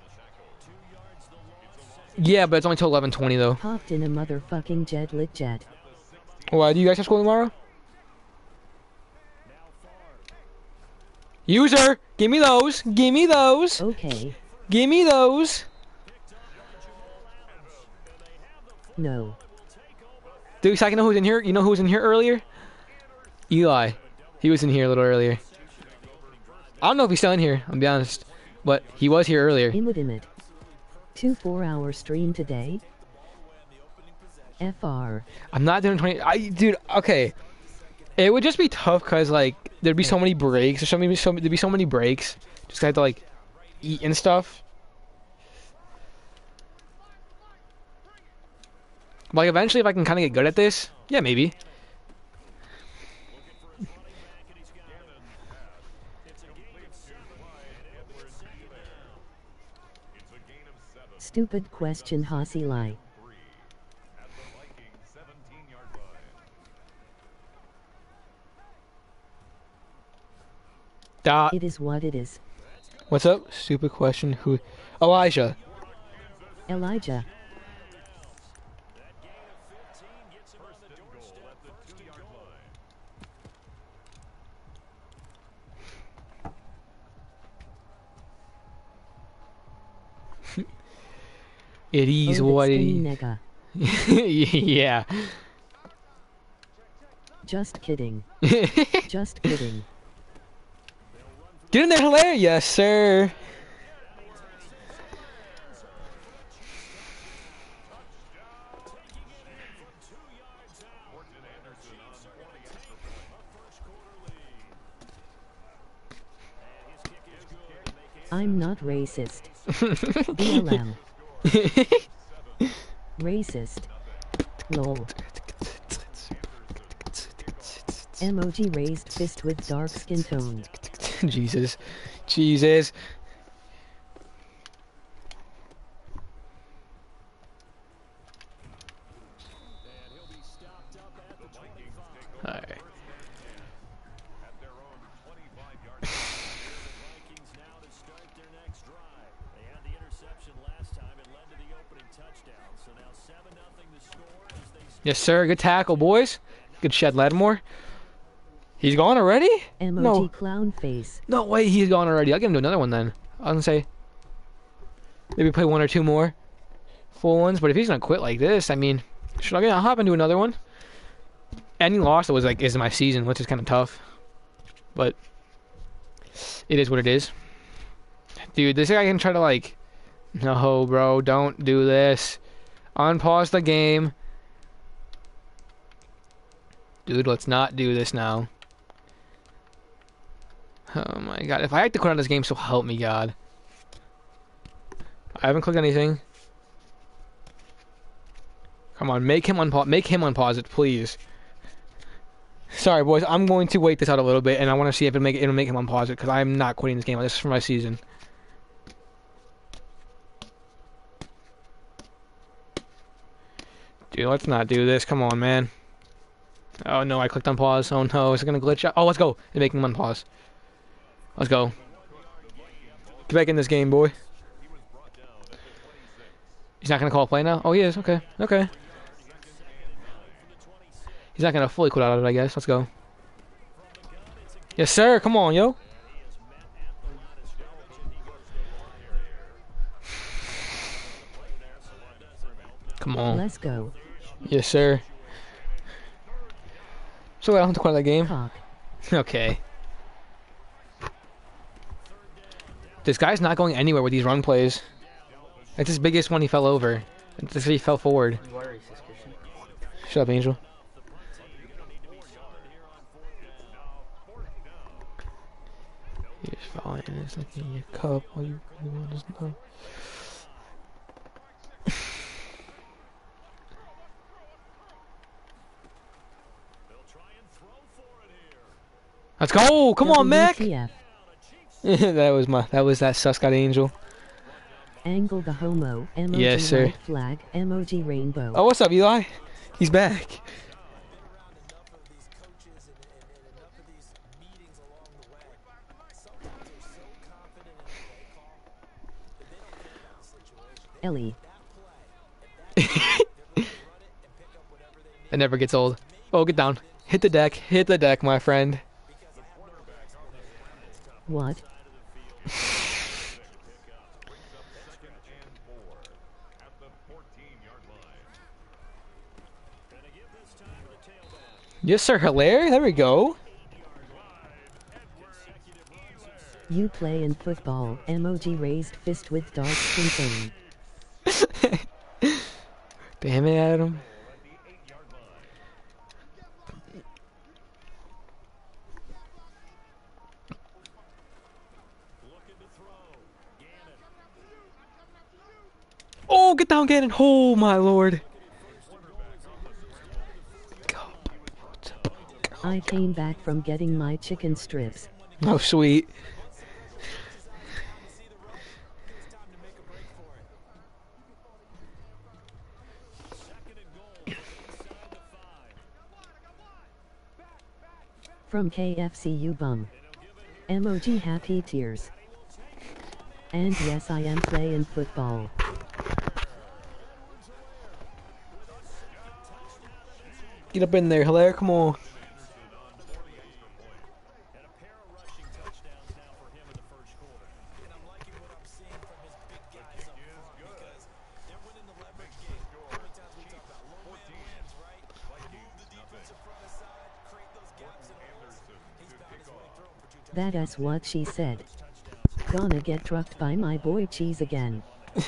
Yeah, but it's only till 11:20 though. Hopped in a motherfucking jet lit jet. Why do you guys have school tomorrow? User, give me those. Give me those. Okay. Give me those. No. Dude, so I can know who's in here. You know who was in here earlier? Eli. He was in here a little earlier. I don't know if he's still in here. I'll be honest, but he was here earlier. Imit Imit. Two four hour stream today. FR. I'm not doing 20. I, dude, okay. It would just be tough because like there'd be so many breaks. There's so many, so there'd be so many breaks. Just I had to like eat and stuff. Like eventually, if I can kind of get good at this, yeah, maybe. It's a gain of seven Stupid question Hasi Lai. at the Vikings 17-yard line. Dot. It is what it is. What's up? Stupid question. Who? Elijah. Elijah. First and goal at the two-yard line. It is Oh, what it is. yeah. Just kidding. Just kidding. Get in there, Helaire. Yes, sir. Morten Andersen on 20 extra point. I'm not racist. BLM. Racist. Lol. Emoji raised fist with dark skin tone. Jesus. Jesus. Alright. At their own 25-yard line. Vikings now to start their next drive. They had the interception last time. It led to the opening touchdown. So now 7 nothing to score as they Yes, sir. Good tackle, boys. Good shed, Lattimore. He's gone already? Emoji No. clown face. No way, he's gone already. I'll get him to another one then. I was gonna say. Maybe play one or two more. full ones. But if he's gonna quit like this, I mean, should I gonna hop into another one? Any loss that was like is my season, which is kind of tough. But it is what it is. Dude, this guy can try to like, no, bro, don't do this. Unpause the game. Dude, let's not do this now. Oh my god. If I have to quit on this game, so help me God. I haven't clicked anything. Come on, make him unpause make him unpause it, please. Sorry boys, I'm going to wait this out a little bit and I want to see if it'll make it'll make him unpause it because I'm not quitting this game. This is for my season. Dude, let's not do this. Come on, man. Oh no, I clicked on pause. Oh no, is it gonna glitch out? Oh, let's go. It's making one pause. Let's go. Get back in this game, boy. He's not gonna call a play now? Oh, he is. Okay. Okay. He's not gonna fully quit out of it, I guess. Let's go. Yes, sir. Come on, yo. Come on. Let's go. Yes, sir. So I don't have to quit that game. Okay. This guy's not going anywhere with these run plays. That's his biggest one. He fell over. He fell forward. Shut up, Angel. Just falling in your cup. All you really want is. Let's go! Come on, Mac! That was my that was that Suscot Angel. Angle the homo. Emoji Yes, sir. flag. Emoji rainbow. Oh, what's up, Eli? He's back. around enough of these coaches and, and, and enough of these meetings along the way, sometimes they're so confident in their play call that they don't think about the situation. They Ellie. It never gets old. Oh, get down. Hit the deck. Hit the deck, my friend. What? Yes, sir. Helaire. There we go. You play in football. Emoji raised fist with dog squinting. Damn it, Adam. Oh, get down, Gannon. Oh, my lord. I came back from getting my chicken strips. Oh, sweet. From KFC you bum. Emoji happy tears. And yes I am playing football. Get up in there, Helaire. Come on. And a pair of rushing touchdowns now for him in the first quarter. And I'm liking what I'm seeing from his big guys up front because they're winning the leverage game. How many times we talk about low man wins, right? Move the defensive front aside, create those gaps and holes. He's found his way through 'em for two touchdowns. That is what she said. Gonna get trucked by my boy cheese again.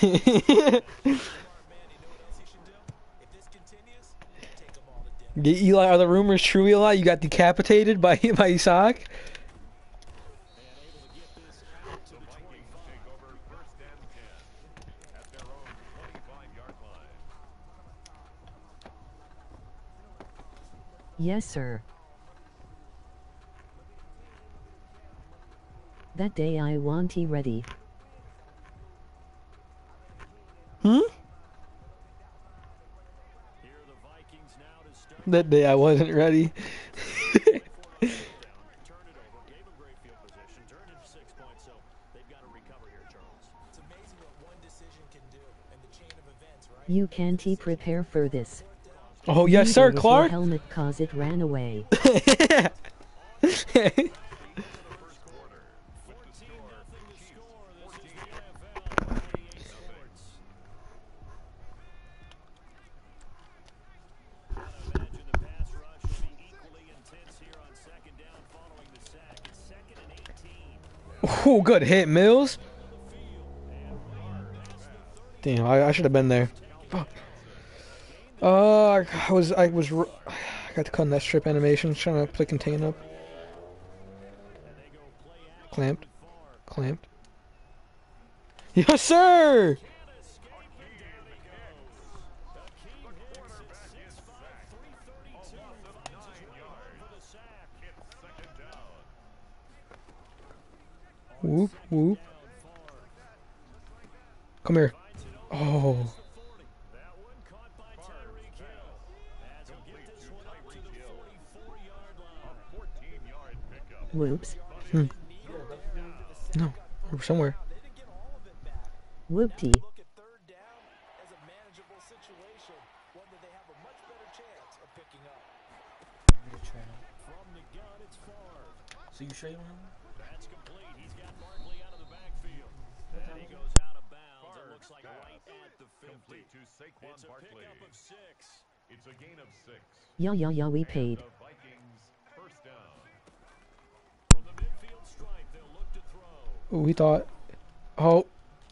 Eli, are the rumors true, Eli? You got decapitated by by Isaac? Yes sir. That day I want he ready. Hmm? Here are the Vikings now to start. That day I wasn't ready. Turned it over, gave him great field position, turned it to six points, so they've got to recover here, Charles. It's amazing what one decision can do and the chain of events, right? You can't prepare for this. Oh yes, Neither sir, Clark. helmet cause it ran away. Whew, good hit, Mills. Damn, I, I should have been there. Fuck. Uh, I was I was I got to cut that strip animation, trying to play contain up. Clamped, clamped. Yes, sir. Much better chance of picking up. From the gun, it's Favre. So you sure you don't have one? That's complete. He's got Barkley out of the backfield. And he goes out of bounds. It looks like right at the 50. Complete to Saquon It's a Barkley. pickup of six. It's a gain of six. Yeah, yeah, yeah, we paid. The Vikings first down. From the midfield stripe, they'll look to throw. Ooh, we thought. Oh,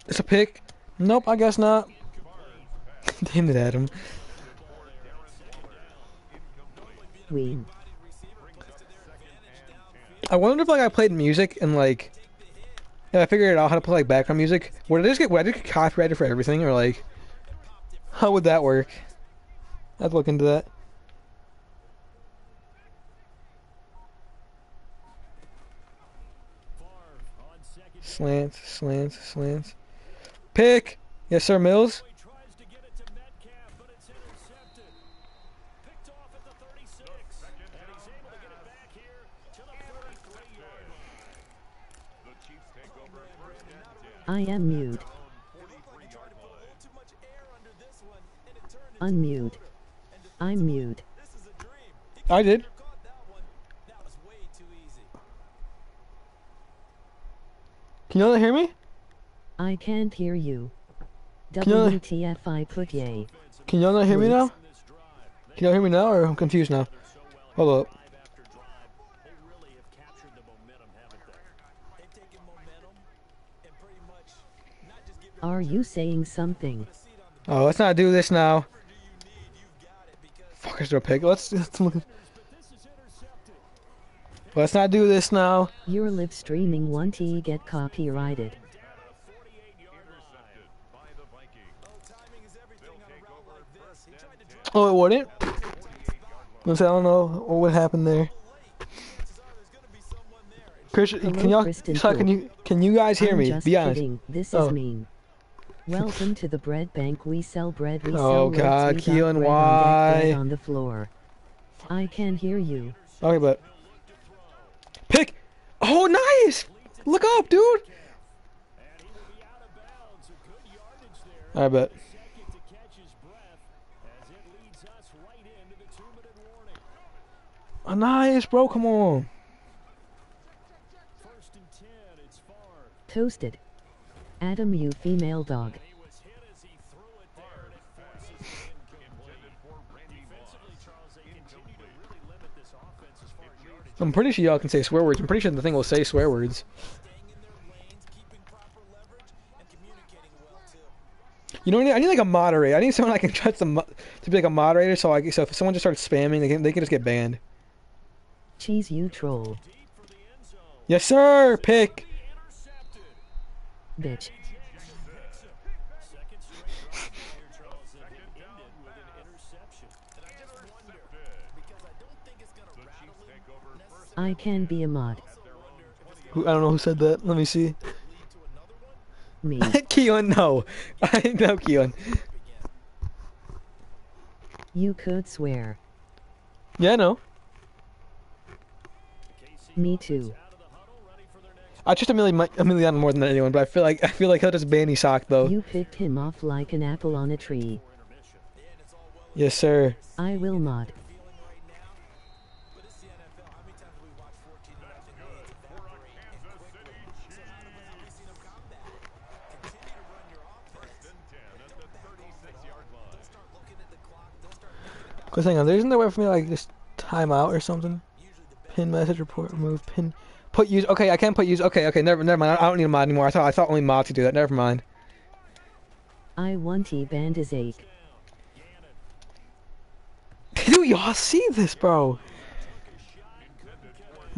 it's a pick. Nope, I guess not. Damn it, Adam. We. I wonder if like I played music and like, yeah, I figured out how to play like background music. Would I just get would I just get copyrighted for everything or like, how would that work? I'd look into that. Slants, slants, slants. Pick. Yes, sir, Mills. He tries to get it to Metcalf, but it's intercepted. Picked off at the 36. And he's able to get it back here to the 33-yard line. The Chiefs take over first and 10. I am mute. Unmute. I'm mute. This is a I did. caught that one. That was way too easy. Can y'all hear me? I can't hear you. WTF I put yay. Can y'all not hear me now? Can y'all hear me now, or I'm confused now? Hold up. drive after drive, they really have captured the momentum, haven't they? They've taken momentum and pretty much not just give Are you saying something? Oh, let's not do this now. Because Fuck, is there a pick? Let's, let's look. But this is intercepted. Let's not do this now. You're live streaming 1T get copyrighted. Intercepted by the Vikings. oh, timing is everything on a route like this. He tried to drive it wouldn't. I don't know what happened there. late. Chances are there's gonna be someone there. Christian, can y'all? Can you? Can you guys hear I'm me? Be honest. kidding. This Oh. is mean. Welcome to the bread bank. We sell bread. We Oh, sell loaves, God, Keelan, bread on on the floor. I can hear you. Okay, but pick. Oh, nice. Look up, dude. And he will be out of bounds. A good yardage there. I bet. Second to catch his breath as it leads us right into the two-minute warning. Oh, nice, bro. Come on. First and 10, it's Favre. Toasted. Adam, you female dog. He was hit as he threw it there, and it forces it incomplete. Intended for Randy Defensively, Moss. Charles, they continue to really limit this offense as far as yardage. I'm pretty sure y'all can say swear words. I'm pretty sure the thing will say swear words. staying in their lanes, keeping proper leverage, and communicating well too. You know, what I need, I need like a moderator. I need someone I can trust to, to be like a moderator. So like, so if someone just starts spamming, they can they can just get banned. Cheese you troll. Deep for the end zone. Yes, sir. Pick. And I just wonder because I don't think it's gonna The rattle Chiefs him take over first I can be a mod. Who, I don't know who said that. Let me see. lead to another one. Me. Keelan, no. I know Keelan. You could swear. Yeah, I know. Me too. Out of the huddle, ready for their next I trust Emiliano Emiliano more than anyone, but I feel like I feel like he'll just ban sock though. You picked him off like an apple on a tree. Yes, sir. I will mod. Feeling right now, but it's the NFL. How many times have we watched 14 to nothing leads uh, evaporate and quickly? So how have we seen them combat? Continue to run your offense. and 10 at the 36-yard line. Don't start looking at the clock. Don't start thinking about Cause hang on, there isn't there a way for me to, like just time out or something? usually the best Pin message report remove pin Put use. Okay, I can put use. Okay, okay. Never, never mind. I don't need a mod anymore. I thought, I thought only mod could do that. Never mind. I want T band is ache. Dude, y'all see this, bro?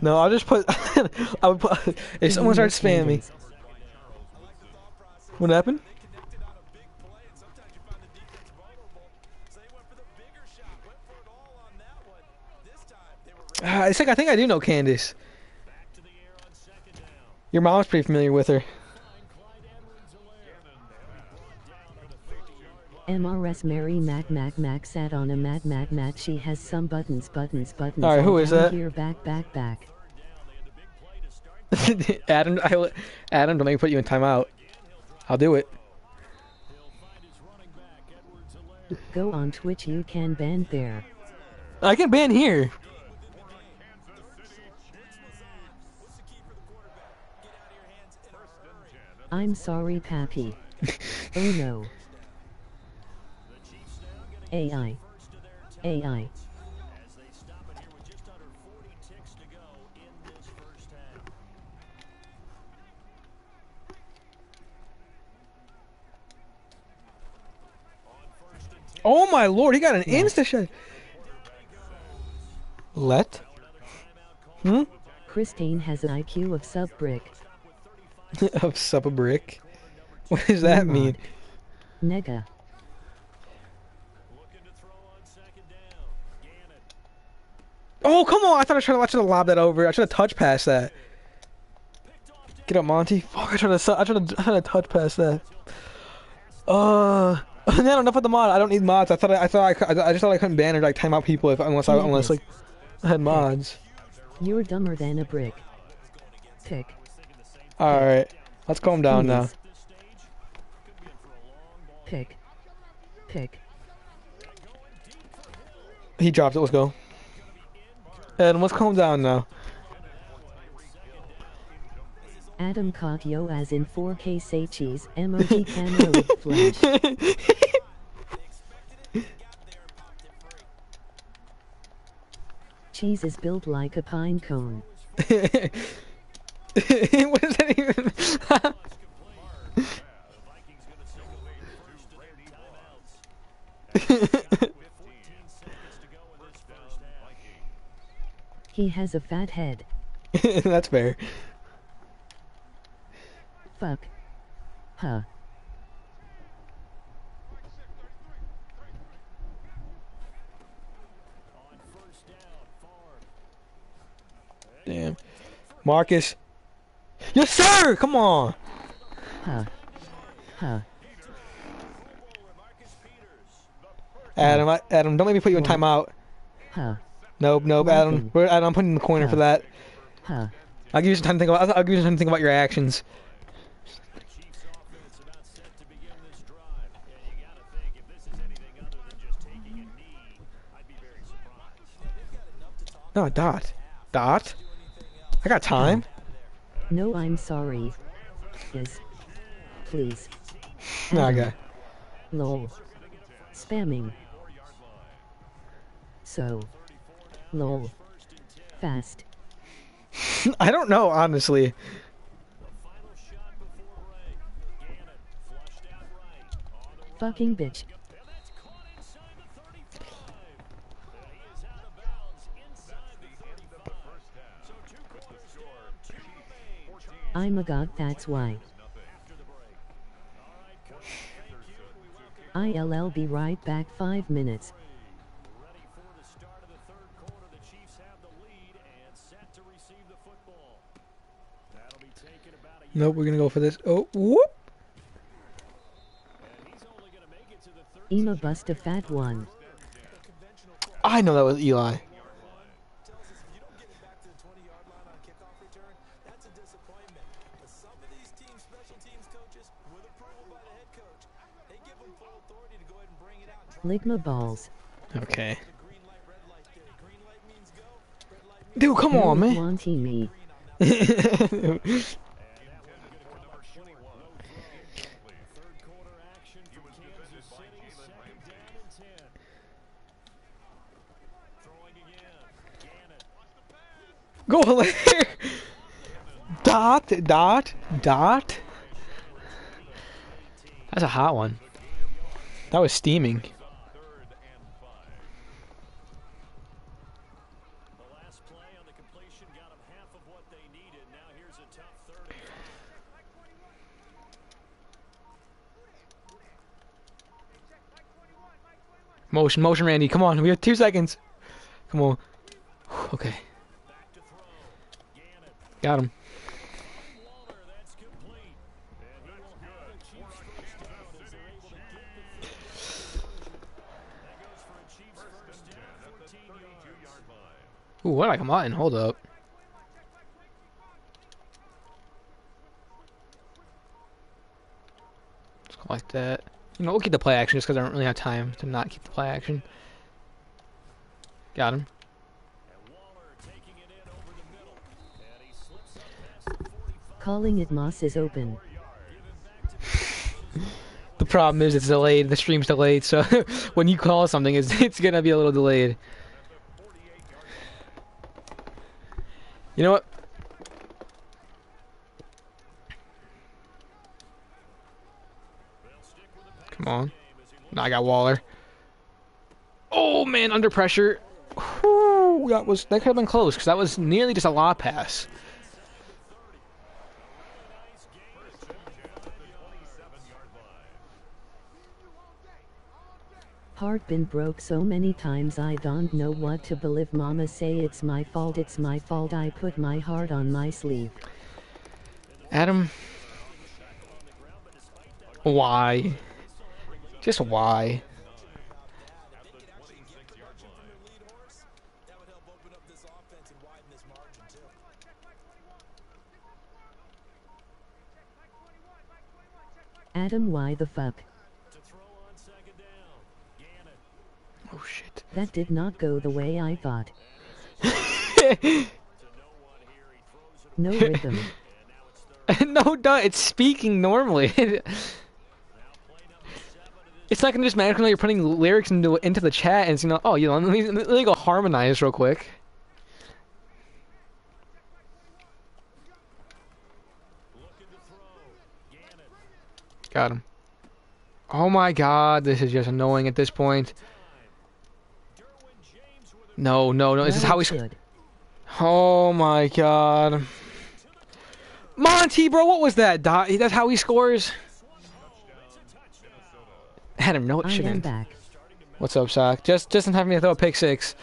No, I'll just put. I would put. If someone starts spamming me, what happened? connected on a big play, and sometimes you find the defense vulnerable. So they went for the bigger shot, went for it all on that one. This time they were Uh, it's like I think I do know Candace. Back to the air on second down. Your mom's pretty familiar with her. Clyde Edwards-Helaire. Brought down at a 30-yard line. MRS Mary Mac Mac Mac sat on a mat mat mat. She has some buttons buttons buttons. Alright, who all is that? Here back back back. Third down. They had the big play to start. Adam, I, Adam, don't make me put you in timeout. I'll do it. He'll find his running back, Edwards-Helaire. Go on Twitch. You can ban there. I can ban here. This first half. On first and 10, Oh my lord, he got an insta shot. Let? Hmm? Christine has an IQ of sub brick. of sup a brick. What does that mean? Nega. looking to throw on second down. Gannon Oh come on! I thought I tried to, I should have lobbed that over. I should have touch past that. to Get up, Monty. Fuck! I tried to I tried to, I tried to touch past that. Uh. No, enough of the mod. I don't need mods. I thought I, I thought I, I, just thought I couldn't ban or like time out people if unless I unless like I had mods. You're dumber than a brick. Pick. All right, let's calm down now. Pick. Pick. He dropped it. Let's go. And let's calm down now. Adam caught yo as in 4K say cheese. Emoji camera with flash. Cheese is built like a pine cone. what is that even? He has a fat head. That's fair. Fuck. Huh. on first down. Favre Damn. Marcus. Yes, sir. Come on. Huh. Huh. Adam, I, Adam, don't make me put you in timeout. Huh. Nope, nope, Adam. We're, Adam, I'm putting you in the corner for that. Huh. I'll give you some time to think about. I'll, give you some time to think about your actions. Chiefs offense about set to begin this drive. Yeah, you gotta think if this is anything other than just taking a knee, I'd be very surprised. No, dot, dot. I got time. No, I'm sorry. Is. Please. No, I. Lol. Spamming. So. Lol. Fast. I don't know, honestly. Fucking shot I'm a god, that's why. After the break. All right, coach, thank you. We welcome ILL be right back 5 minutes. Ready for the start of the third quarter. The Chiefs have the lead and set to receive the football. That'll be taken about a Nope, we're gonna go for this. Oh, whoop. and he's only going to make it to the 30. Ema bust a fat one. I know that was Eli. Kansas City. Second down and 10. Throwing again. Gannon. Go Helaire. Dot, dot, dot. That's a hot one. That was steaming. Third and five. The last play on the completion got them half of what they needed. Now here's a tough third and five. Motion, motion, Randy. Come on, we have two seconds. Come on. Okay, got him. Waller, that's complete. And he will have the Chiefs first down as they're able to get the field. That goes for a Chiefs first down, 14 yards. Yard line. Ooh, what I come out in? Hold up. Let's go like that. You know, we'll keep the play action just because I don't really have time to not keep the play action. Got him. And Waller taking it in over the middle. And he slips up past the 45. Calling it Moss is open. The problem is it's delayed. The stream's delayed, so when you call something, it's it's gonna be a little delayed. You know what? Come on. No, I got Waller. Oh man, under pressure. Whew, that was that could have been close because that was nearly just a law pass. Heart been broke so many times I don't know what to believe. Mama say it's my fault, it's my fault. I put my heart on my sleeve. Adam, why? Just why? That would help open up this offense and widen this margin too. Adam, why the fuck? To throw on second down. Gannon. Oh shit. That did not go the way I thought. No one here. He throws it. No rhythm. no, it's speaking normally. Now play number seven. It is it's not gonna just magically you're putting lyrics into into the chat and it's you know oh you know let me, let me go harmonize real quick. Got him. Oh my god, this is just annoying at this point. No, no, no. This is how we. Oh my god. Monty, bro, what was that? That's how he scores. Adam, no, it I shouldn't. back. What's up, Sock? Just, just in time for me to throw a pick six.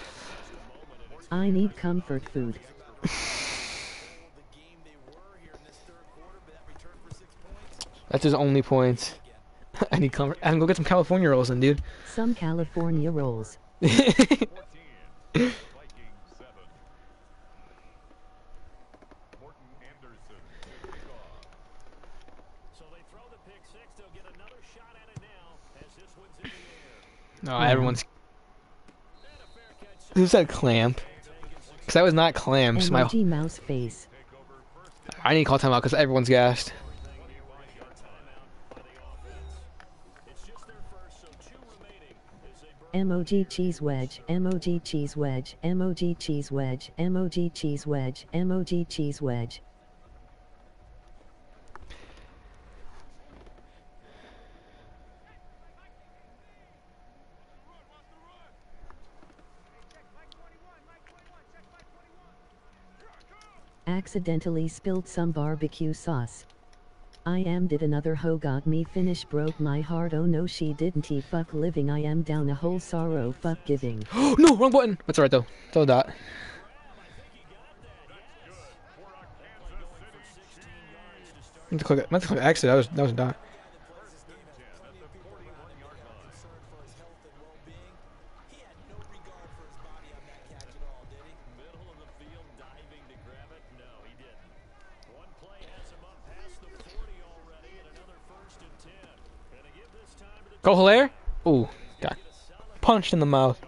I need comfort food. The game they were here in this third quarter, but that return for six points. That's his only point. I need comfort. Adam, go get some California rolls, then, dude. Some California rolls. 14. Vikings seven. Morten Andersen will kick off. So they throw the pick six. They'll get another shot at it now as this one's in the air. No, everyone's. And a fair catch. Who said clamp? Because that was not clamps. My, mouse face. I need to call timeout because everyone's gassed. It's just their first, so two remaining as they burn Emoji cheese wedge. Emoji cheese wedge. Emoji cheese wedge. Emoji cheese wedge. Emoji cheese wedge. Accidentally spilled some barbecue sauce. I am did another hoe got me finish broke my heart oh no she didn't he fuck living I am down a whole sorrow fuck giving. no, wrong button. That's alright though. I meant to click. Click. That was that was a time to Go Helaire. Ooh, got punched in the mouth.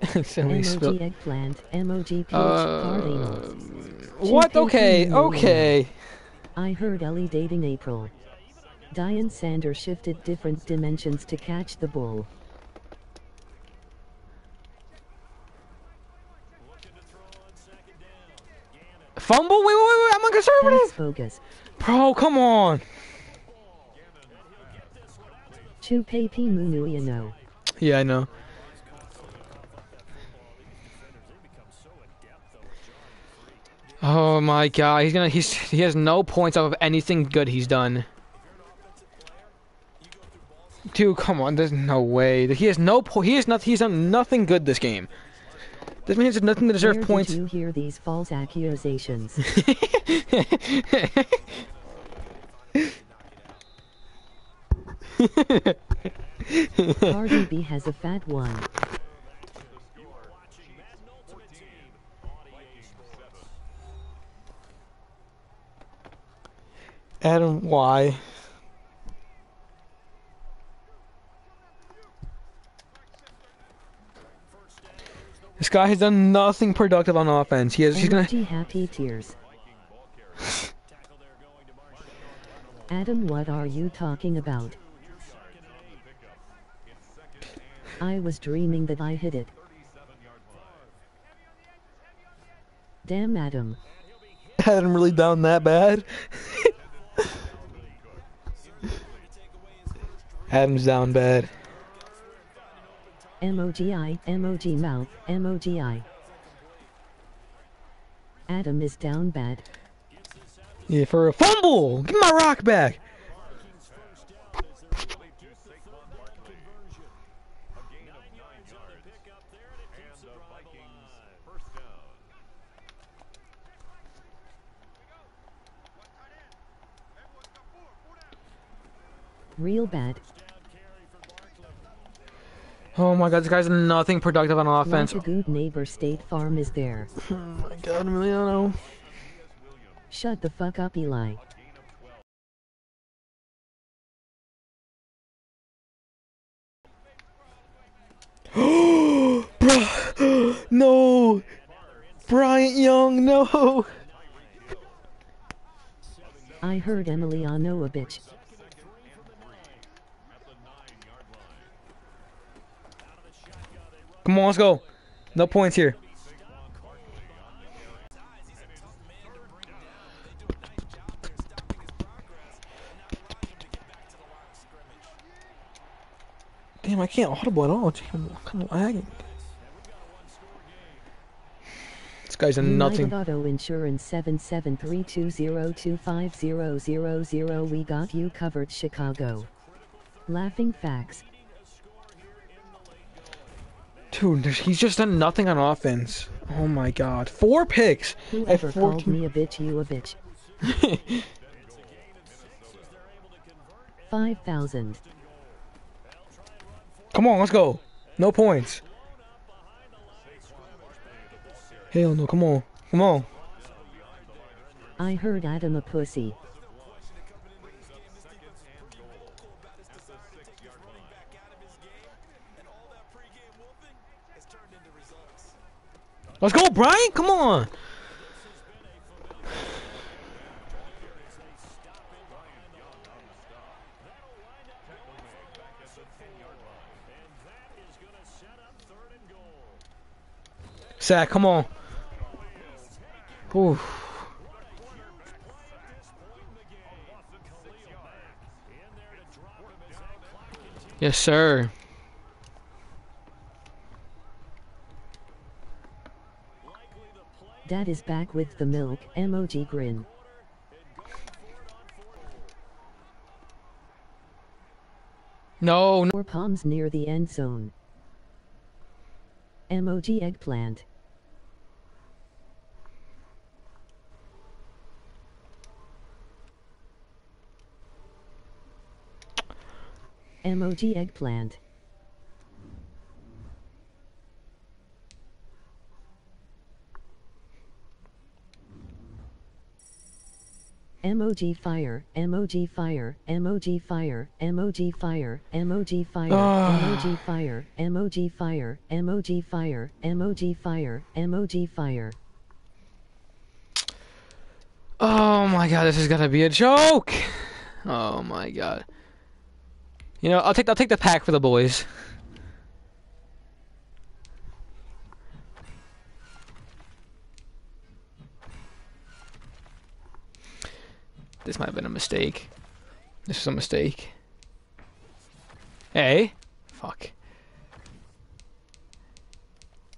Accidentally spilled- eggplant. Emoji peach. Uh. What? Okay, okay. I heard Ellie dating April. Diane Sander shifted different dimensions to catch the bull. looking to throw on second down. Gannon Fumble? Wait, wait, wait, wait. I'm my conservative. That's bogus. Bro, come on. Chupe P Munuiano. Yeah, I know. Oh my god, he's gonna he's he has no points off of anything good he's done. Dude, come on, there's no way. He has no po- he has not he's done nothing good this game. This means has nothing to deserve Where points. did you hear these false accusations? Cardi B has a fat one. Adam, why? This guy has done nothing productive on offense. He has he's gonna happy tears. Adam, what are you talking about? I was dreaming that I hit it. Damn, Adam. Adam really down that bad. Adam's down bad. M-O-G-I, M-O-G mouth, M-O-G-I. Adam is down bad. Yeah, for a fumble. Give my rock back. And the Vikings first down. Real bad. Oh my god, this guy's nothing productive on offense. Like a good neighbor State Farm is there. Oh my god, Emiliano. Shut the fuck up, Eli. Bro, no. Bryant Young, no. I heard Emiliano a bitch. Come on, let's go. No points here. Damn, I can't audible at all. I'm kind of lagging. This guy's United nothing. Auto Insurance 7732025000. We got you covered, Chicago. Laughing facts. Dude, he's just done nothing on offense. Oh my god. Four picks. Whoever called me a bitch, you a bitch. 5,000. Come on, let's go. No points. Hell no, come on. Come on. I heard Adam a pussy. Let's go, Brian. Come on. Sack, come on. Ooh. Yes, sir. Dad is back with the milk, emoji grin. No, no. Four palms near the end zone. Emoji eggplant. Emoji eggplant. Emoji fire, emoji fire, emoji fire, emoji fire, emoji fire, Ah. emoji fire, emoji fire, emoji fire, emoji fire, emoji fire. Oh my god, this is gonna be a joke. Oh my god. You know, I'll take I'll take the pack for the boys. This might have been a mistake. This was a mistake. Hey, fuck.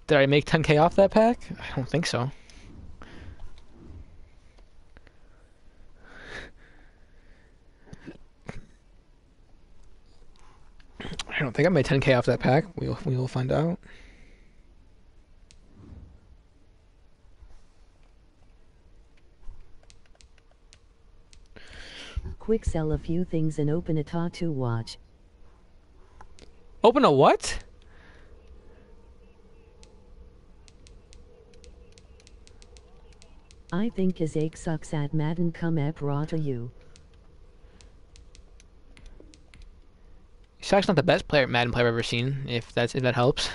Did I make 10k off that pack? I don't think so. I don't think I made 10k off that pack. We'll we will find out. Quick sell a few things and open a tattoo watch. Open a what? I think his egg sucks at Madden come up raw to you. Shaq's not the best player, Madden player I've ever seen. If that's if that helps.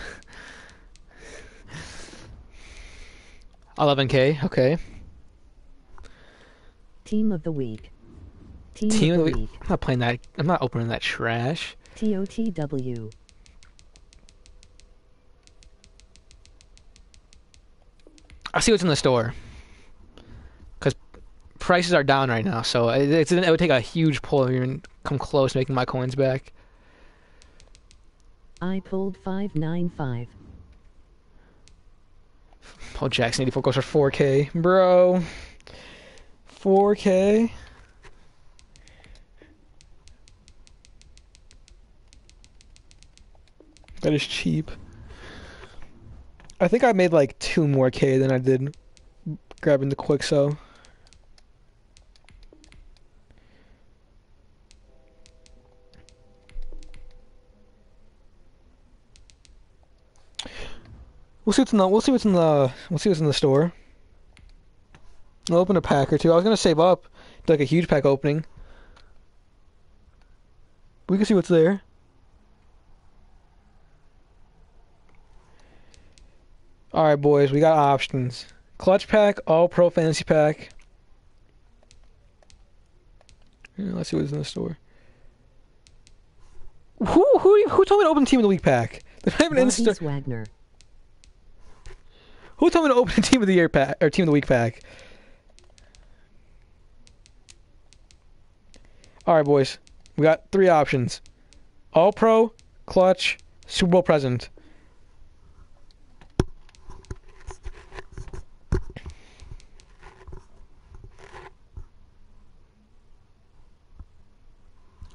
11k. Okay. Team of the week. Team, Team of of the the week. week. I'm not playing that. I'm not opening that trash. TOTW. I'll see what's in the store. Because prices are down right now, so it, it's, it would take a huge pull to even come close to making my coins back. I pulled 595. Paul Jackson 84 goes for 4K. Bro. 4K? That is cheap. I think I made like two more K than I did grabbing the quick so. We'll see what's in the we'll see what's in the we'll see what's in the store. I'll open a pack or two. I was gonna save up like a huge pack opening. We can see what's there. All right, boys, we got options: clutch pack, all pro fantasy pack. Yeah, let's see what's in the store. Who who who told me to open team of the week pack? There's not even in Bobby store. Wagner. Who told me to open a team of the year pack or team of the week pack? All right, boys. We got three options: All Pro, Clutch, Super Bowl present.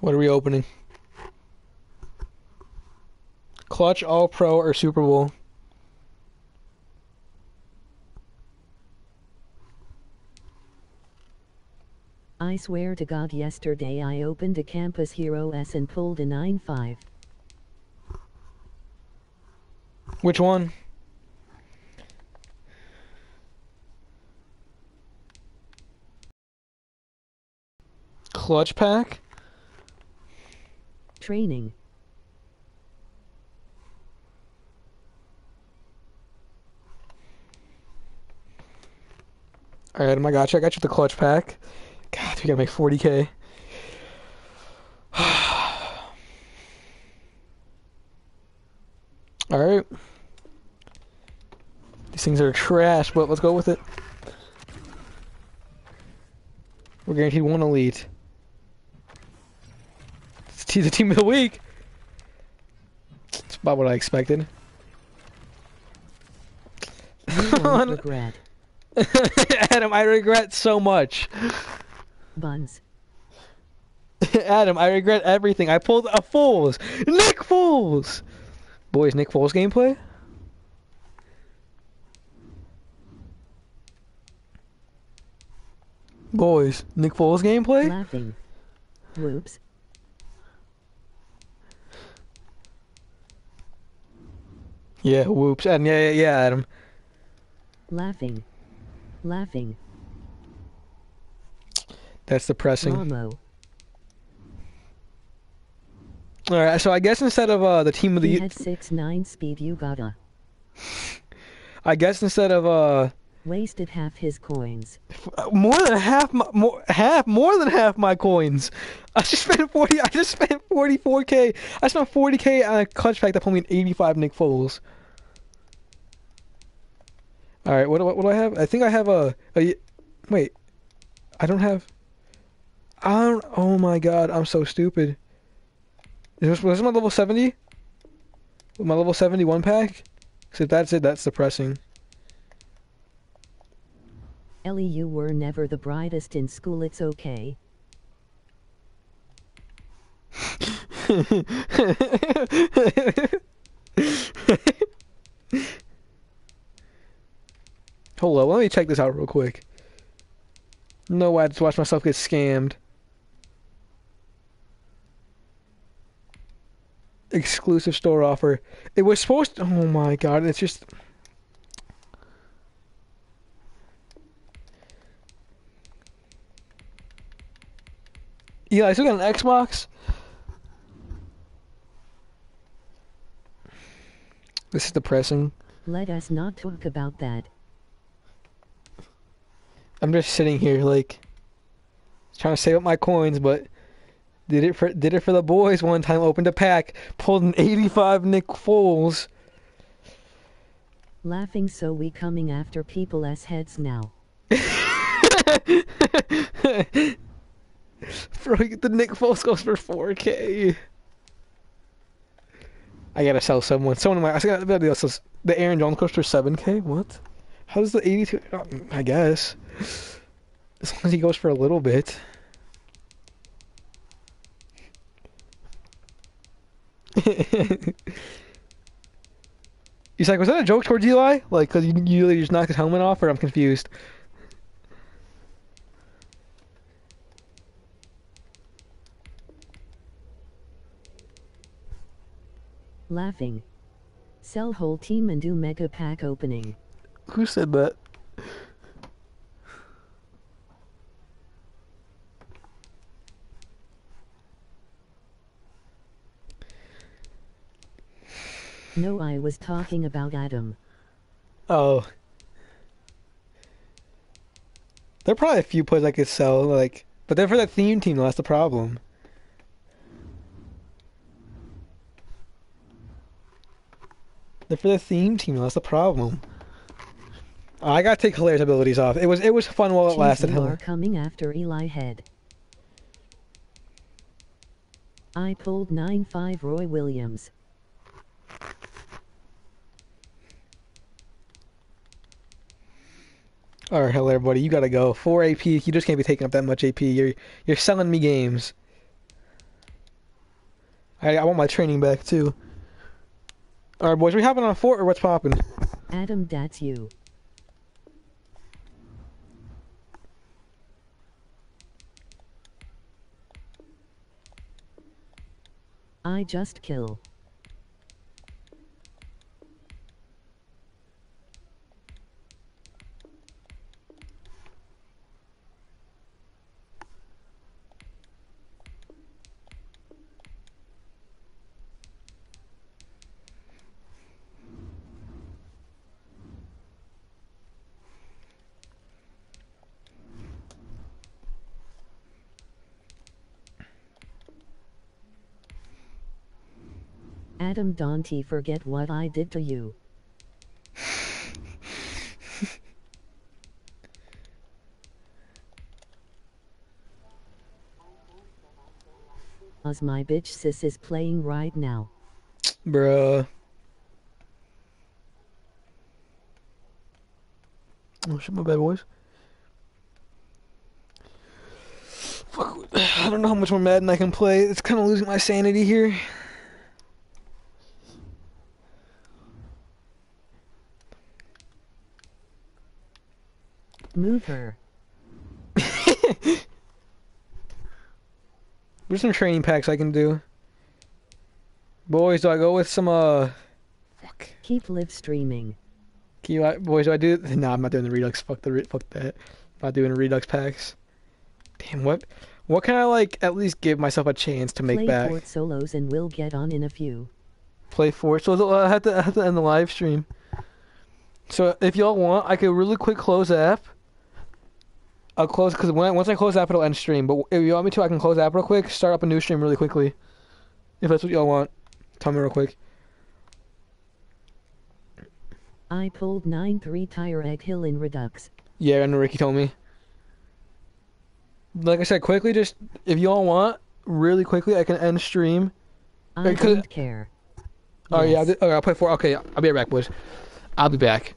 What are we opening? Clutch, All Pro, or Super Bowl? I swear to God yesterday I opened a Campus Heroes and pulled a 9.5. Which one? Clutch pack? Training. Alright, I got you. I got you the clutch pack. God, we gotta make 40k. Alright. These things are trash, but let's go with it. We're guaranteed one elite. T- the team of the week. It's about what I expected. Regret. Adam, I regret so much. Buns. Adam, I regret everything. I pulled a Fools. Nick Foles. Boys, Nick Foles gameplay. Boys, Nick Foles gameplay. Laughing. Whoops. Yeah, whoops. And yeah, yeah, yeah, Adam. Laughing. Laughing. That's depressing. All right, so I guess instead of uh the team of the, He ye- had 6-9 speed you gotta. I guess instead of uh Wasted half his coins. more than half my more half more than half my coins. I just spent forty. I just spent forty four k. I spent forty k on a clutch pack that put me in eighty five Nick Foles. All right, what, do- what what do I have? I think I have a, a wait. I don't have. I don't. Oh my god, I'm so stupid. Is this, was this my level 70? My level 71 pack? Because if that's it, that's depressing. Ellie, you were never the brightest in school, it's okay. Hold on, let me check this out real quick. No, I just watch myself get scammed. Exclusive store offer. It was supposed to. Oh my god, it's just. Yeah, I still got an Xbox. This is depressing. Let us not talk about that. I'm just sitting here like trying to save up my coins, but did it for did it for the boys one time. Opened a pack, pulled an 85 Nick Foles. Laughing so we coming after people as heads now. Bro, the Nick Foles goes for 4K. I gotta sell someone. Someone in my I got the Aaron Jones goes for 7K. What? How does the 82? oh, I guess as long as he goes for a little bit. He's like, was that a joke towards Eli? Like, cause you, you literally just knocked his helmet off, or I'm confused. Laughing. Sell whole team and do mega pack opening. Who said that? No, I was talking about Adam. Oh. There are probably a few plays I could sell, like, but they're for that theme team. That's the problem. They're for the theme team. That's the problem. I gotta take Helaire's abilities off. It was it was fun while it Jeez, lasted. you are coming after Eli Head. I pulled 9-5 Roy Williams. All right, Helaire, everybody. you gotta go. Four AP. You just can't be taking up that much AP. You're you're selling me games. I I want my training back too. All right, boys, we hopping on fort or what's popping? Adam, that's you. I just kill. Adam Dante, forget what I did to you. As my bitch sis is playing right now. Bruh. Oh shit, my bad, boys. Fuck. I don't know how much more Madden I can play. It's kind of losing my sanity here. Move her. There's some training packs I can do. Boys, do I go with some, uh... Fuck. Keep live streaming. Can you, uh, boys, do I do... No, I'm not doing the Redux. Fuck the... Fuck that. I'm not doing Redux packs. Damn, what... What can I, like, at least give myself a chance to make Play back? Fort solos and we'll get on in a few. play for. So I have to I have to end the live stream. So if y'all want, I could really quick close the app. I'll close because once I close the app, it'll end stream. But if you want me to, I can close the app real quick, start up a new stream really quickly. If that's what y'all want, tell me real quick. I pulled 9-3 Tyreek Hill in Redux. Yeah, and Ricky told me. like I said, quickly, just if y'all want, really quickly, I can end stream. I could- don't care. Oh yeah, I'll, Yes. do- okay, I'll play four. Okay, I'll be right back, boys. I'll be back.